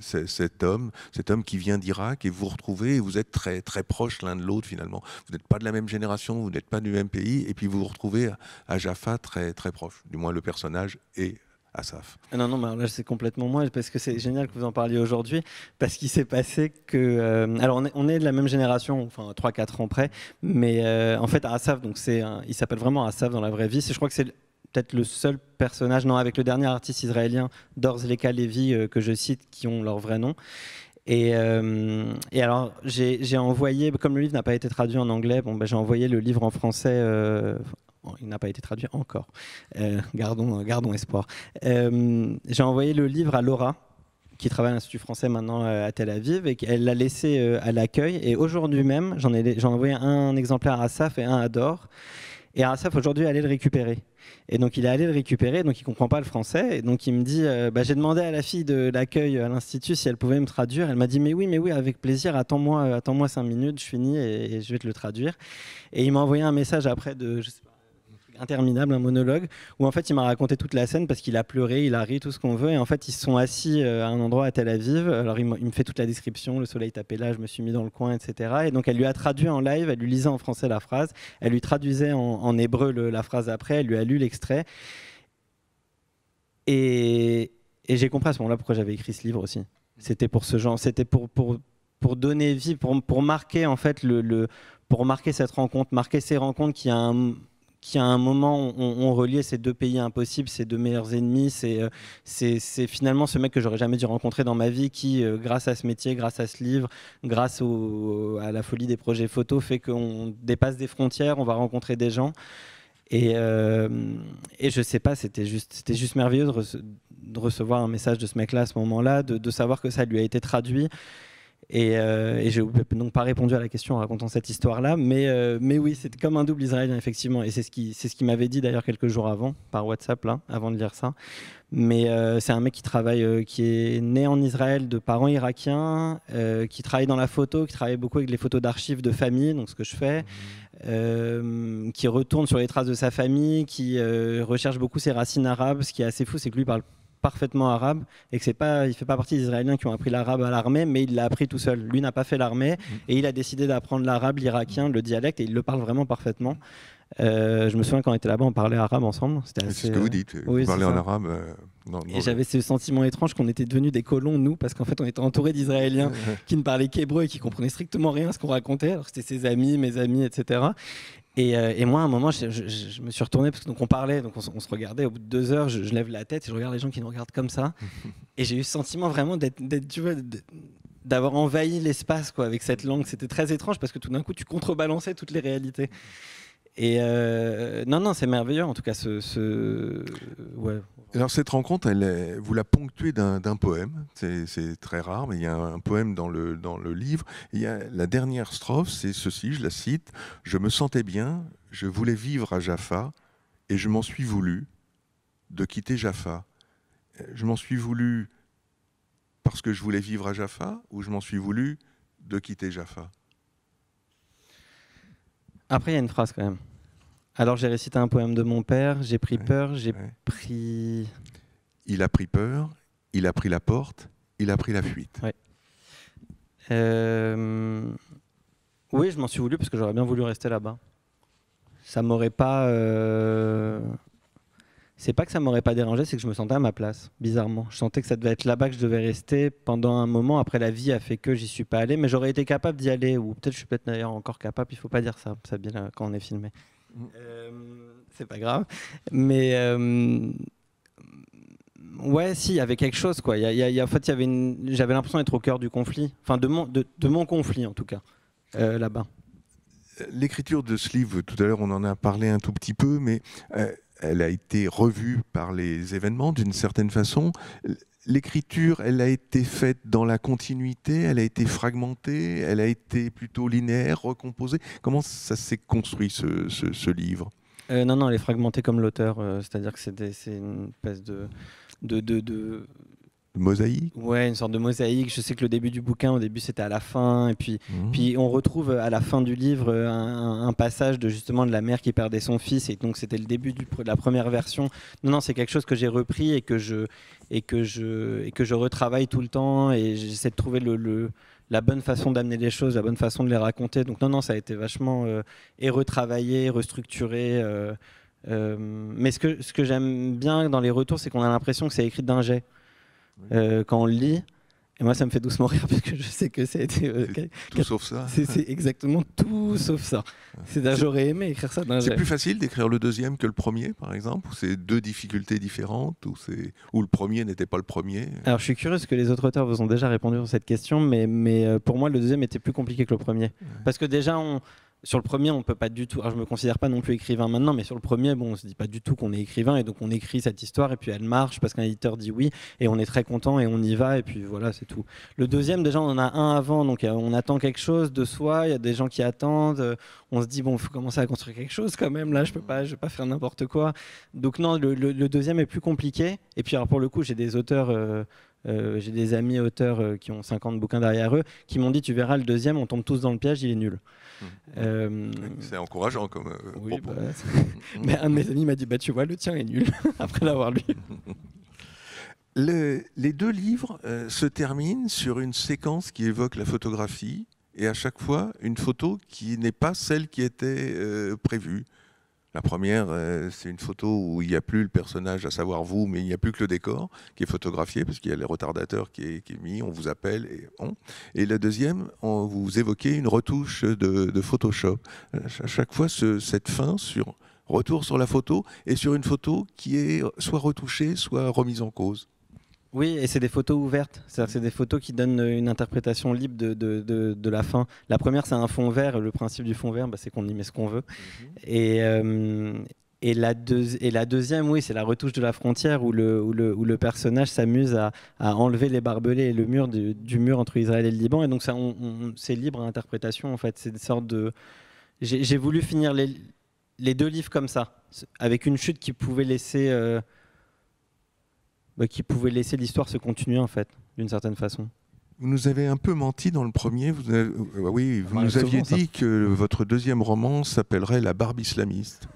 cet homme, cet homme qui vient d'Irak, et vous retrouvez, vous êtes très, très proches l'un de l'autre finalement. Vous n'êtes pas de la même génération, vous n'êtes pas du même pays, et puis vous vous retrouvez à, à Jaffa très, très proche. Du moins, le personnage est Asaf. Ah non, non, mais là c'est complètement moi, parce que c'est génial que vous en parliez aujourd'hui, parce qu'il s'est passé que... Euh, alors on est, de la même génération, enfin 3-4 ans près, mais euh, en fait Asaf, donc c'est il s'appelle vraiment Asaf dans la vraie vie, je crois que c'est peut-être le seul personnage, non, avec le dernier artiste israélien, Dorzleka Levi, euh, que je cite, qui ont leur vrai nom. Et, et, alors, j'ai envoyé, comme le livre n'a pas été traduit en anglais, bon, ben, j'ai envoyé le livre en français il n'a pas été traduit encore. Euh, gardons, gardons espoir. Euh, j'ai envoyé le livre à Laura, qui travaille à l'Institut français maintenant euh, à Tel Aviv, et elle l'a laissé à l'accueil. Et aujourd'hui même, j'en ai, envoyé un exemplaire à Asaf et un à Dor. Et Asaf, aujourd'hui, allait le récupérer. Et donc, il est allé le récupérer, donc il ne comprend pas le français. Et donc, il me dit bah, J'ai demandé à la fille de l'accueil à l'Institut si elle pouvait me traduire. Elle m'a dit Mais oui, mais oui, avec plaisir, attends-moi attends cinq minutes, je finis et, je vais te le traduire. Et il m'a envoyé un message après de, interminable, un monologue, où en fait il m'a raconté toute la scène parce qu'il a pleuré, il a ri, tout ce qu'on veut. Et en fait, ils sont assis euh, à un endroit à Tel Aviv. Alors il, me fait toute la description, le soleil tapait là, je me suis mis dans le coin, etc. Et donc elle lui a traduit en live, elle lui lisait en français la phrase, elle lui traduisait en, hébreu la phrase après, elle lui a lu l'extrait. Et, j'ai compris à ce moment-là pourquoi j'avais écrit ce livre aussi. C'était pour ce genre, c'était pour, pour, pour donner vie, pour, pour marquer en fait le, le, pour marquer cette rencontre, marquer ces rencontres qui a un, qui à un moment on, reliait ces deux pays impossibles, ces deux meilleurs ennemis. Euh, c'est finalement ce mec que j'aurais jamais dû rencontrer dans ma vie qui, euh, grâce à ce métier, grâce à ce livre, grâce à la folie des projets photos, fait qu'on dépasse des frontières, on va rencontrer des gens. Et, euh, et je sais pas, c'était juste, merveilleux de, recevoir un message de ce mec-là à ce moment-là, de, savoir que ça lui a été traduit Et, euh, et donc pas répondu à la question en racontant cette histoire-là, mais, euh, mais oui, c'est comme un double israélien, effectivement. Et c'est ce qu'il ce qui m'avait dit d'ailleurs quelques jours avant, par WhatsApp, là, avant de lire ça. Mais euh, c'est un mec qui travaille, qui est né en Israël de parents irakiens, qui travaille dans la photo, qui travaille beaucoup avec les photos d'archives de famille, donc ce que je fais, qui retourne sur les traces de sa famille, qui recherche beaucoup ses racines arabes. Ce qui est assez fou, c'est que lui parle parfaitement arabe et que c'est pas, il fait pas partie des Israéliens qui ont appris l'arabe à l'armée, mais il l'a appris tout seul. Lui n'a pas fait l'armée mm. et il a décidé d'apprendre l'arabe, l'irakien, le dialecte et il le parle vraiment parfaitement. Euh, je me souviens quand on était là-bas, on parlait arabe ensemble. C'est ce que vous dites. vous parlez en arabe. Euh, et j'avais ce sentiment étrange qu'on était devenus des colons, nous, parce qu'en fait, on était entourés d'Israéliens qui ne parlaient qu'hébreu et qui comprenaient strictement rien à ce qu'on racontait. Alors c'était ses amis, mes amis, etc. Euh, et, moi, à un moment, je, me suis retourné parce que donc on parlait, donc on, se regardait. Au bout de deux heures, je, lève la tête et je regarde les gens qui nous regardent comme ça. et j'ai eu ce sentiment vraiment d'être, tu vois, d'avoir envahi l'espace quoi avec cette langue. C'était très étrange parce que tout d'un coup, tu contrebalançais toutes les réalités. Et euh, non, non, c'est merveilleux en tout cas. Ce, ce... Ouais, alors cette rencontre, elle vous la ponctuez d'un poème, c'est très rare, mais il y a un poème dans le, dans le livre. Il y a la dernière strophe, c'est ceci, je la cite, Je me sentais bien, je voulais vivre à Jaffa, et je m'en suis voulu de quitter Jaffa. Je m'en suis voulu parce que je voulais vivre à Jaffa, ou je m'en suis voulu de quitter Jaffa? Après, il y a une phrase quand même. Alors j'ai récité un poème de mon père, j'ai pris peur, j'ai pris... Il a pris peur, il a pris la porte, il a pris la fuite. Euh, oui, je m'en suis voulu parce que j'aurais bien voulu rester là-bas. Ça m'aurait pas... Euh, c'est pas que ça m'aurait pas dérangé, c'est que je me sentais à ma place, bizarrement. Je sentais que ça devait être là-bas que je devais rester pendant un moment. Après, la vie a fait que j'y suis pas allé, mais j'aurais été capable d'y aller, ou peut-être je suis peut-être d'ailleurs encore capable. Il faut pas dire ça, ça bien quand on est filmé. Euh, c'est pas grave. Mais euh, ouais, si, il y avait quelque chose, quoi. Il y a, en fait, y avait j'avais l'impression d'être au cœur du conflit, enfin de mon, de, mon conflit en tout cas, euh, là-bas. L'écriture de ce livre, tout à l'heure, on en a parlé un tout petit peu, mais elle a été revue par les événements d'une certaine façon l'écriture, elle a été faite dans la continuité, elle a été fragmentée, elle a été plutôt linéaire, recomposée. Comment ça s'est construit ce, livre? Euh, Non, non, elle est fragmentée comme l'auteur, euh, c'est-à-dire que c'est une espèce de, de, de, mosaïque Ouais, une sorte de mosaïque. Je sais que le début du bouquin, au début, c'était à la fin. Et puis, mmh. puis on retrouve à la fin du livre un, passage de justement de la mère qui perdait son fils. Et donc, c'était le début de la première version. Non, non, c'est quelque chose que j'ai repris et que je, et que, je, et que je retravaille tout le temps. Et j'essaie de trouver le, la bonne façon d'amener les choses, la bonne façon de les raconter. Donc, non, non, ça a été vachement euh, et retravaillé, restructuré. Euh, euh, mais ce que, ce que j'aime bien dans les retours, c'est qu'on a l'impression que c'est écrit d'un jet. Euh, quand on le lit. Et moi, ça me fait doucement rire parce que je sais que c'est euh, tout sauf ça. C'est exactement tout sauf ça. C'est j'aurais aimé écrire ça C'est plus facile d'écrire le deuxième que le premier, par exemple Ou c'est deux difficultés différentes Ou, ou le premier n'était pas le premier? Alors, je suis curieux parce que les autres auteurs vous ont déjà répondu sur cette question, mais, mais euh, pour moi, le deuxième était plus compliqué que le premier. Parce que déjà, on sur le premier, on peut pas du tout. Alors, je me considère pas non plus écrivain maintenant, mais sur le premier, bon, on se dit pas du tout qu'on est écrivain et donc on écrit cette histoire et puis elle marche parce qu'un éditeur dit oui et on est très content et on y va et puis voilà, c'est tout. Le deuxième, déjà, on en a un avant, donc euh, on attend quelque chose de soi. Il y a des gens qui attendent. Euh, on se dit bon, faut commencer à construire quelque chose quand même. Là, je peux pas, je pas faire n'importe quoi. Donc non, le, deuxième est plus compliqué. Et puis alors pour le coup, j'ai des auteurs. Euh, j'ai des amis auteurs qui ont 50 bouquins derrière eux qui m'ont dit tu verras le deuxième on tombe tous dans le piège il est nul euh, c'est encourageant comme euh, oui, bah, mais un de mes amis m'a dit bah tu vois le tien est nul après l'avoir lu. les deux livres euh, se terminent sur une séquence qui évoque la photographie et à chaque fois une photo qui n'est pas celle qui était prévue. La première, euh, c'est une photo où il n'y a plus le personnage, à savoir vous, mais il n'y a plus que le décor qui est photographié, parce qu'il y a les retardateurs qui est, mis, on vous appelle et on. Et la deuxième, on, vous évoquez une retouche de, Photoshop. À chaque fois, cette fin sur retour sur la photo et sur une photo qui est soit retouchée, soit remise en cause. Oui, et c'est des photos ouvertes. C'est des photos qui donnent une interprétation libre de, de, de, la fin. La première, c'est un fond vert. Le principe du fond vert, bah, c'est qu'on y met ce qu'on veut. Mhm. Et, euh, Et la, et la, deuxième, oui, c'est la retouche de la frontière où le, où le, où le personnage s'amuse à, à, enlever les barbelés et le mur du, du, mur entre Israël et le Liban. Et donc, ça, c'est libre à interprétation, en fait. C'est une sorte de. J'ai voulu finir les, les, deux livres comme ça, avec une chute qui pouvait laisser. Euh, bah, qui pouvait laisser l'histoire se continuer, en fait, d'une certaine façon. Vous nous avez un peu menti dans le premier. Vous avez, euh, oui, vous nous aviez dit que votre deuxième roman s'appellerait La barbe islamiste.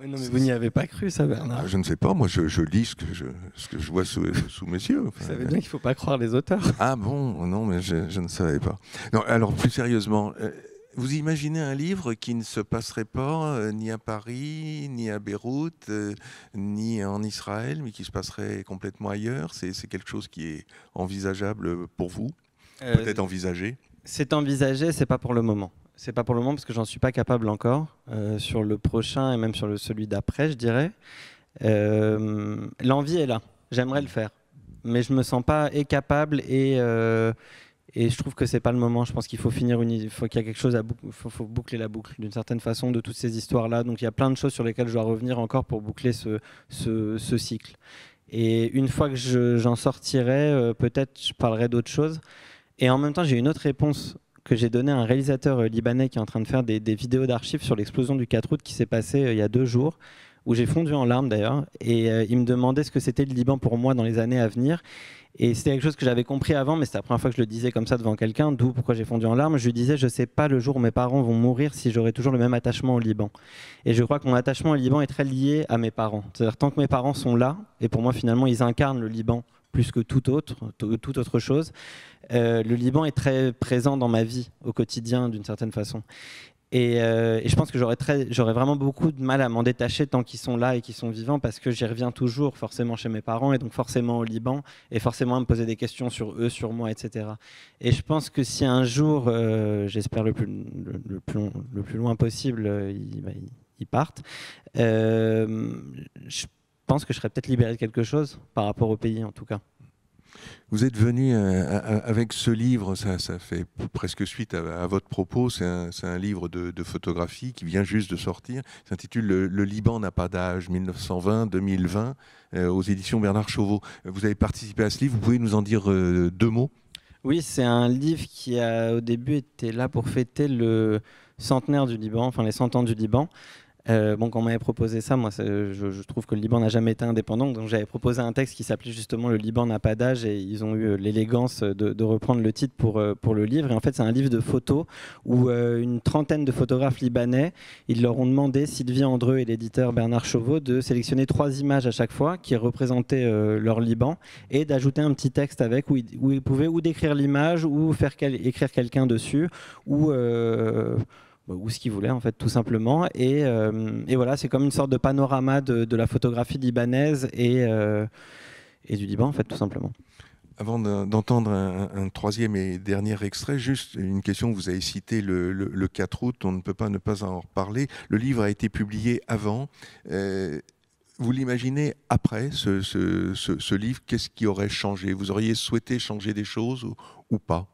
Oui, non, mais vous n'y avez pas cru, ça, Bernard. Ah, je ne sais pas. Moi, je, je, lis ce que je, ce que je vois sous, sous mes yeux. vous savez bien qu'il ne faut pas croire les auteurs. Ah bon? Non, mais je, je, ne savais pas. Non, alors, plus sérieusement, euh, vous imaginez un livre qui ne se passerait pas euh, ni à Paris, ni à Beyrouth, euh, ni en Israël, mais qui se passerait complètement ailleurs? C'est quelque chose qui est envisageable pour vous? Peut-être envisagé? C'est envisagé, c'est pas pour le moment c'est pas pour le moment parce que j'en suis pas capable encore. Euh, sur le prochain et même sur le, celui d'après, je dirais. Euh, l'envie est là. J'aimerais le faire. Mais je me sens pas capable et, euh, et je trouve que c'est pas le moment. Je pense qu'il faut finir une. Faut qu'il y a quelque chose à boucler, la boucle d'une certaine façon de toutes ces histoires-là. Donc il y a plein de choses sur lesquelles je dois revenir encore pour boucler ce, cycle. Et une fois que j'en sortirai, peut-être je parlerai d'autres choses. Et en même temps, j'ai une autre réponse que j'ai donné à un réalisateur euh, libanais qui est en train de faire des, vidéos d'archives sur l'explosion du 4 août qui s'est passé euh, il y a deux jours, où j'ai fondu en larmes d'ailleurs, et euh, il me demandait ce que c'était le Liban pour moi dans les années à venir. Et c'était quelque chose que j'avais compris avant, mais c'était la première fois que je le disais comme ça devant quelqu'un, d'où pourquoi j'ai fondu en larmes. Je lui disais, je ne sais pas le jour où mes parents vont mourir si j'aurai toujours le même attachement au Liban. Et je crois que mon attachement au Liban est très lié à mes parents. C'est-à-dire, tant que mes parents sont là, et pour moi finalement, ils incarnent le Liban plus que tout autre, toute autre chose. Euh, le Liban est très présent dans ma vie au quotidien d'une certaine façon. Et, euh, et, je pense que j'aurais vraiment beaucoup de mal à m'en détacher tant qu'ils sont là et qu'ils sont vivants parce que j'y reviens toujours forcément chez mes parents et donc forcément au Liban et forcément à me poser des questions sur eux, sur moi, etc. Et je pense que si un jour, euh, j'espère le plus, le, plus, loin possible, ils, bah, ils, partent, je pense que je serais peut-être libéré de quelque chose par rapport au pays en tout cas. Vous êtes venu euh, avec ce livre, ça, fait presque suite à, votre propos, c'est un, livre de, photographie qui vient juste de sortir, s'intitule le, Liban n'a pas d'âge, 1920-2020, euh, aux éditions Bernard Chauveau. Vous avez participé à ce livre, vous pouvez nous en dire euh, deux mots? Oui, c'est un livre qui a au début été là pour fêter le centenaire du Liban, enfin les cent ans du Liban. Euh, quand on m'avait proposé ça, moi, je, trouve que le Liban n'a jamais été indépendant. Donc, j'avais proposé un texte qui s'appelait justement Le Liban n'a pas d'âge et ils ont eu euh, l'élégance de, reprendre le titre pour, euh, pour le livre. Et en fait, c'est un livre de photos où une trentaine de photographes libanais, ils leur ont demandé, Sylvie Andreu et l'éditeur Bernard Chauveau, de sélectionner trois images à chaque fois qui représentaient leur Liban et d'ajouter un petit texte avec où ils, pouvaient ou décrire l'image ou faire écrire quelqu'un dessus ou ou ce qu'il voulait en fait tout simplement et, euh, et voilà c'est comme une sorte de panorama de, de la photographie libanaise et, euh, et, du Liban en fait tout simplement. Avant d'entendre un, troisième et dernier extrait, juste une question, vous avez cité le, le, 4 août, on ne peut pas ne pas en reparler. Le livre a été publié avant. Euh, vous l'imaginez après ce, ce, ce, livre? Qu'est-ce qui aurait changé? Vous auriez souhaité changer des choses ou, ou pas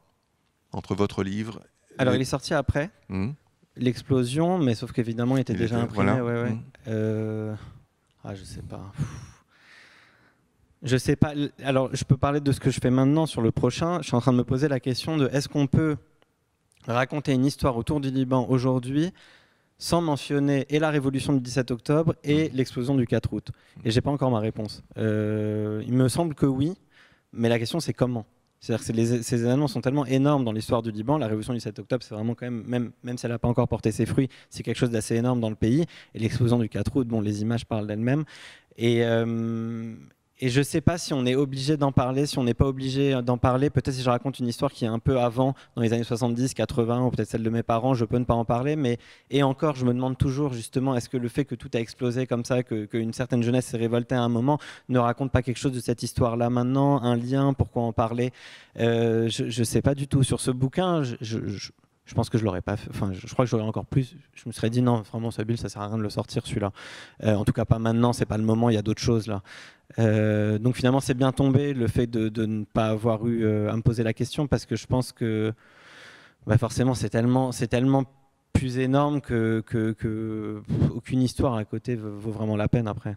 entre votre livre Alors, il est sorti après. Hum l'explosion, mais sauf qu'évidemment, il était déjà imprimé. Mmh. Euh, ah, je sais pas. Je sais pas. Alors, je peux parler de ce que je fais maintenant sur le prochain. Je suis en train de me poser la question de est-ce qu'on peut raconter une histoire autour du Liban aujourd'hui sans mentionner et la révolution du 17 octobre et mmh. l'explosion du 4 août? Et j'ai pas encore ma réponse. Euh, il me semble que oui, mais la question c'est comment? C'est-à-dire que ces événements sont tellement énormes dans l'histoire du Liban. La révolution du 7 octobre, c'est vraiment quand même, même, même si elle n'a pas encore porté ses fruits, c'est quelque chose d'assez énorme dans le pays. Et l'explosion du 4 août, bon, les images parlent d'elles-mêmes. Et, euh, et je ne sais pas si on est obligé d'en parler, si on n'est pas obligé d'en parler. Peut-être si je raconte une histoire qui est un peu avant, dans les années 70, 80, ou peut-être celle de mes parents, je peux ne pas en parler. Mais et encore, je me demande toujours justement, est-ce que le fait que tout a explosé comme ça, qu'une certaine jeunesse s'est révoltée à un moment, ne raconte pas quelque chose de cette histoire-là maintenant, un lien, pourquoi en parler? Euh, Je ne sais pas du tout. Sur ce bouquin, je pense que je l'aurais pas fait. Enfin, je, crois que j'aurais encore plus. Je me serais dit non, vraiment, ce bulle, ça sert à rien de le sortir celui-là. Euh, en tout cas, pas maintenant, c'est pas le moment, il y a d'autres choses là. Euh, donc finalement, c'est bien tombé le fait de, ne pas avoir eu euh, à me poser la question parce que je pense que bah, forcément, c'est tellement, c'est tellement plus énorme que, que, aucune histoire à côté vaut vraiment la peine après.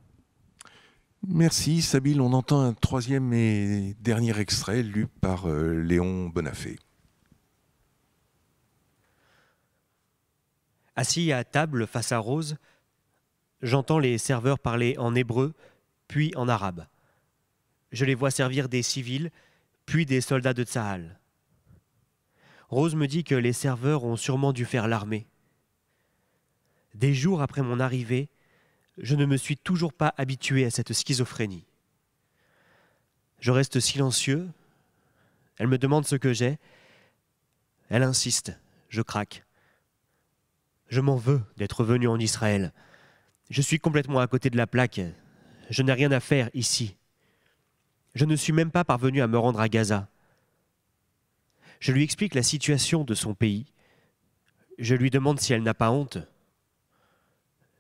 Merci Sabine. On entend un troisième et dernier extrait lu par euh, Léon Bonafé. Assis à table face à Rose, j'entends les serveurs parler en hébreu, puis en arabe. Je les vois servir des civils, puis des soldats de Tsahal. Rose me dit que les serveurs ont sûrement dû faire l'armée. Des jours après mon arrivée, je ne me suis toujours pas habitué à cette schizophrénie. Je reste silencieux. Elle me demande ce que j'ai. Elle insiste. Je craque. Je m'en veux d'être venu en Israël. Je suis complètement à côté de la plaque. Je n'ai rien à faire ici. Je ne suis même pas parvenu à me rendre à Gaza. Je lui explique la situation de son pays. Je lui demande si elle n'a pas honte.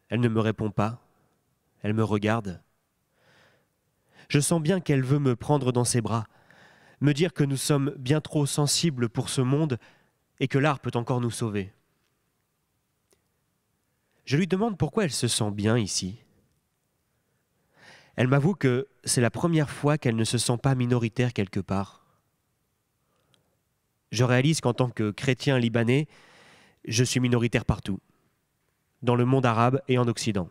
Elle ne me répond pas. Elle me regarde. Je sens bien qu'elle veut me prendre dans ses bras, me dire que nous sommes bien trop sensibles pour ce monde et que l'art peut encore nous sauver. Je lui demande pourquoi elle se sent bien ici. Elle m'avoue que c'est la première fois qu'elle ne se sent pas minoritaire quelque part. Je réalise qu'en tant que chrétien libanais, je suis minoritaire partout, dans le monde arabe et en Occident.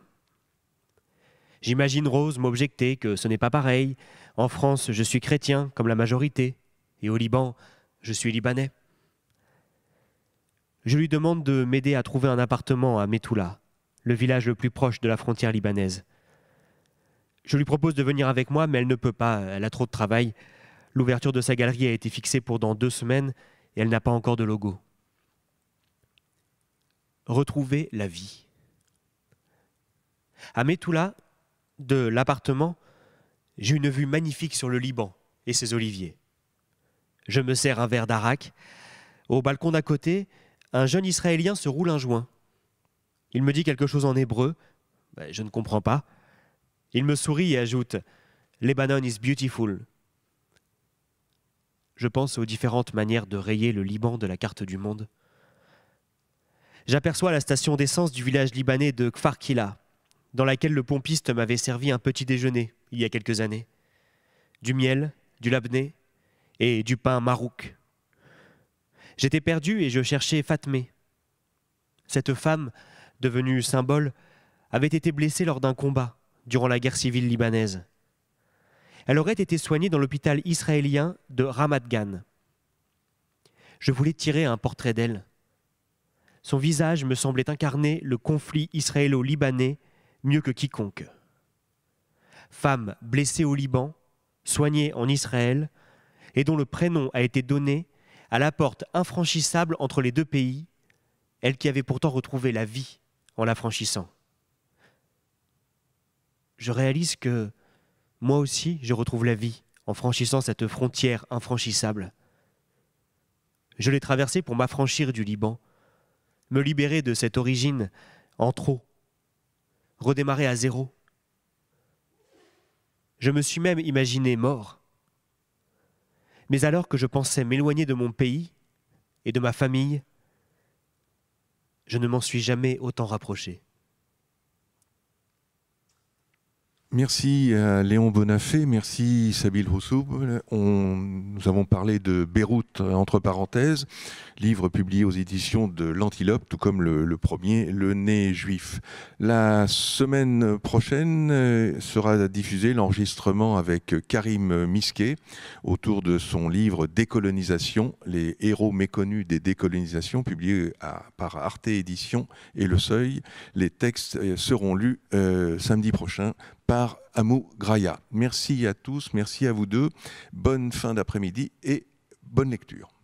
J'imagine Rose m'objecter que ce n'est pas pareil. En France, je suis chrétien, comme la majorité, et au Liban, je suis libanais. Je lui demande de m'aider à trouver un appartement à Metula, le village le plus proche de la frontière libanaise. Je lui propose de venir avec moi, mais elle ne peut pas, elle a trop de travail. L'ouverture de sa galerie a été fixée pour dans deux semaines et elle n'a pas encore de logo. Retrouver la vie. À Metula, de l'appartement, j'ai une vue magnifique sur le Liban et ses oliviers. Je me sers un verre d'arak. Au balcon d'à côté, un jeune Israélien se roule un joint. Il me dit quelque chose en hébreu. Ben, je ne comprends pas. Il me sourit et ajoute Lebanon is beautiful. Je pense aux différentes manières de rayer le Liban de la carte du monde. J'aperçois la station d'essence du village libanais de Kfar Kila, dans laquelle le pompiste m'avait servi un petit déjeuner il y a quelques années. Du miel, du labné et du pain marouk. J'étais perdu et je cherchais Fatmé. Cette femme, devenue symbole, avait été blessée lors d'un combat durant la guerre civile libanaise. Elle aurait été soignée dans l'hôpital israélien de Ramat Gan. Je voulais tirer un portrait d'elle. Son visage me semblait incarner le conflit israélo-libanais mieux que quiconque. Femme blessée au Liban, soignée en Israël, et dont le prénom a été donné à la porte infranchissable entre les deux pays, elle qui avait pourtant retrouvé la vie en la franchissant je réalise que moi aussi, je retrouve la vie en franchissant cette frontière infranchissable. Je l'ai traversée pour m'affranchir du Liban, me libérer de cette origine en trop, redémarrer à zéro. Je me suis même imaginé mort. Mais alors que je pensais m'éloigner de mon pays et de ma famille, je ne m'en suis jamais autant rapproché. Merci à Léon Bonafé, merci Sabil Roussoub. nous avons parlé de Beyrouth, entre parenthèses, livre publié aux éditions de l'Antilope, tout comme le, premier, Le Nez Juif. La semaine prochaine euh, sera diffusé l'enregistrement avec Karim Misquet autour de son livre Décolonisation, les héros méconnus des décolonisations, publié par Arte Éditions et Le Seuil. Les textes euh, seront lus euh, samedi prochain par Amou Graya. Merci à tous, merci à vous deux. Bonne fin d'après-midi et bonne lecture.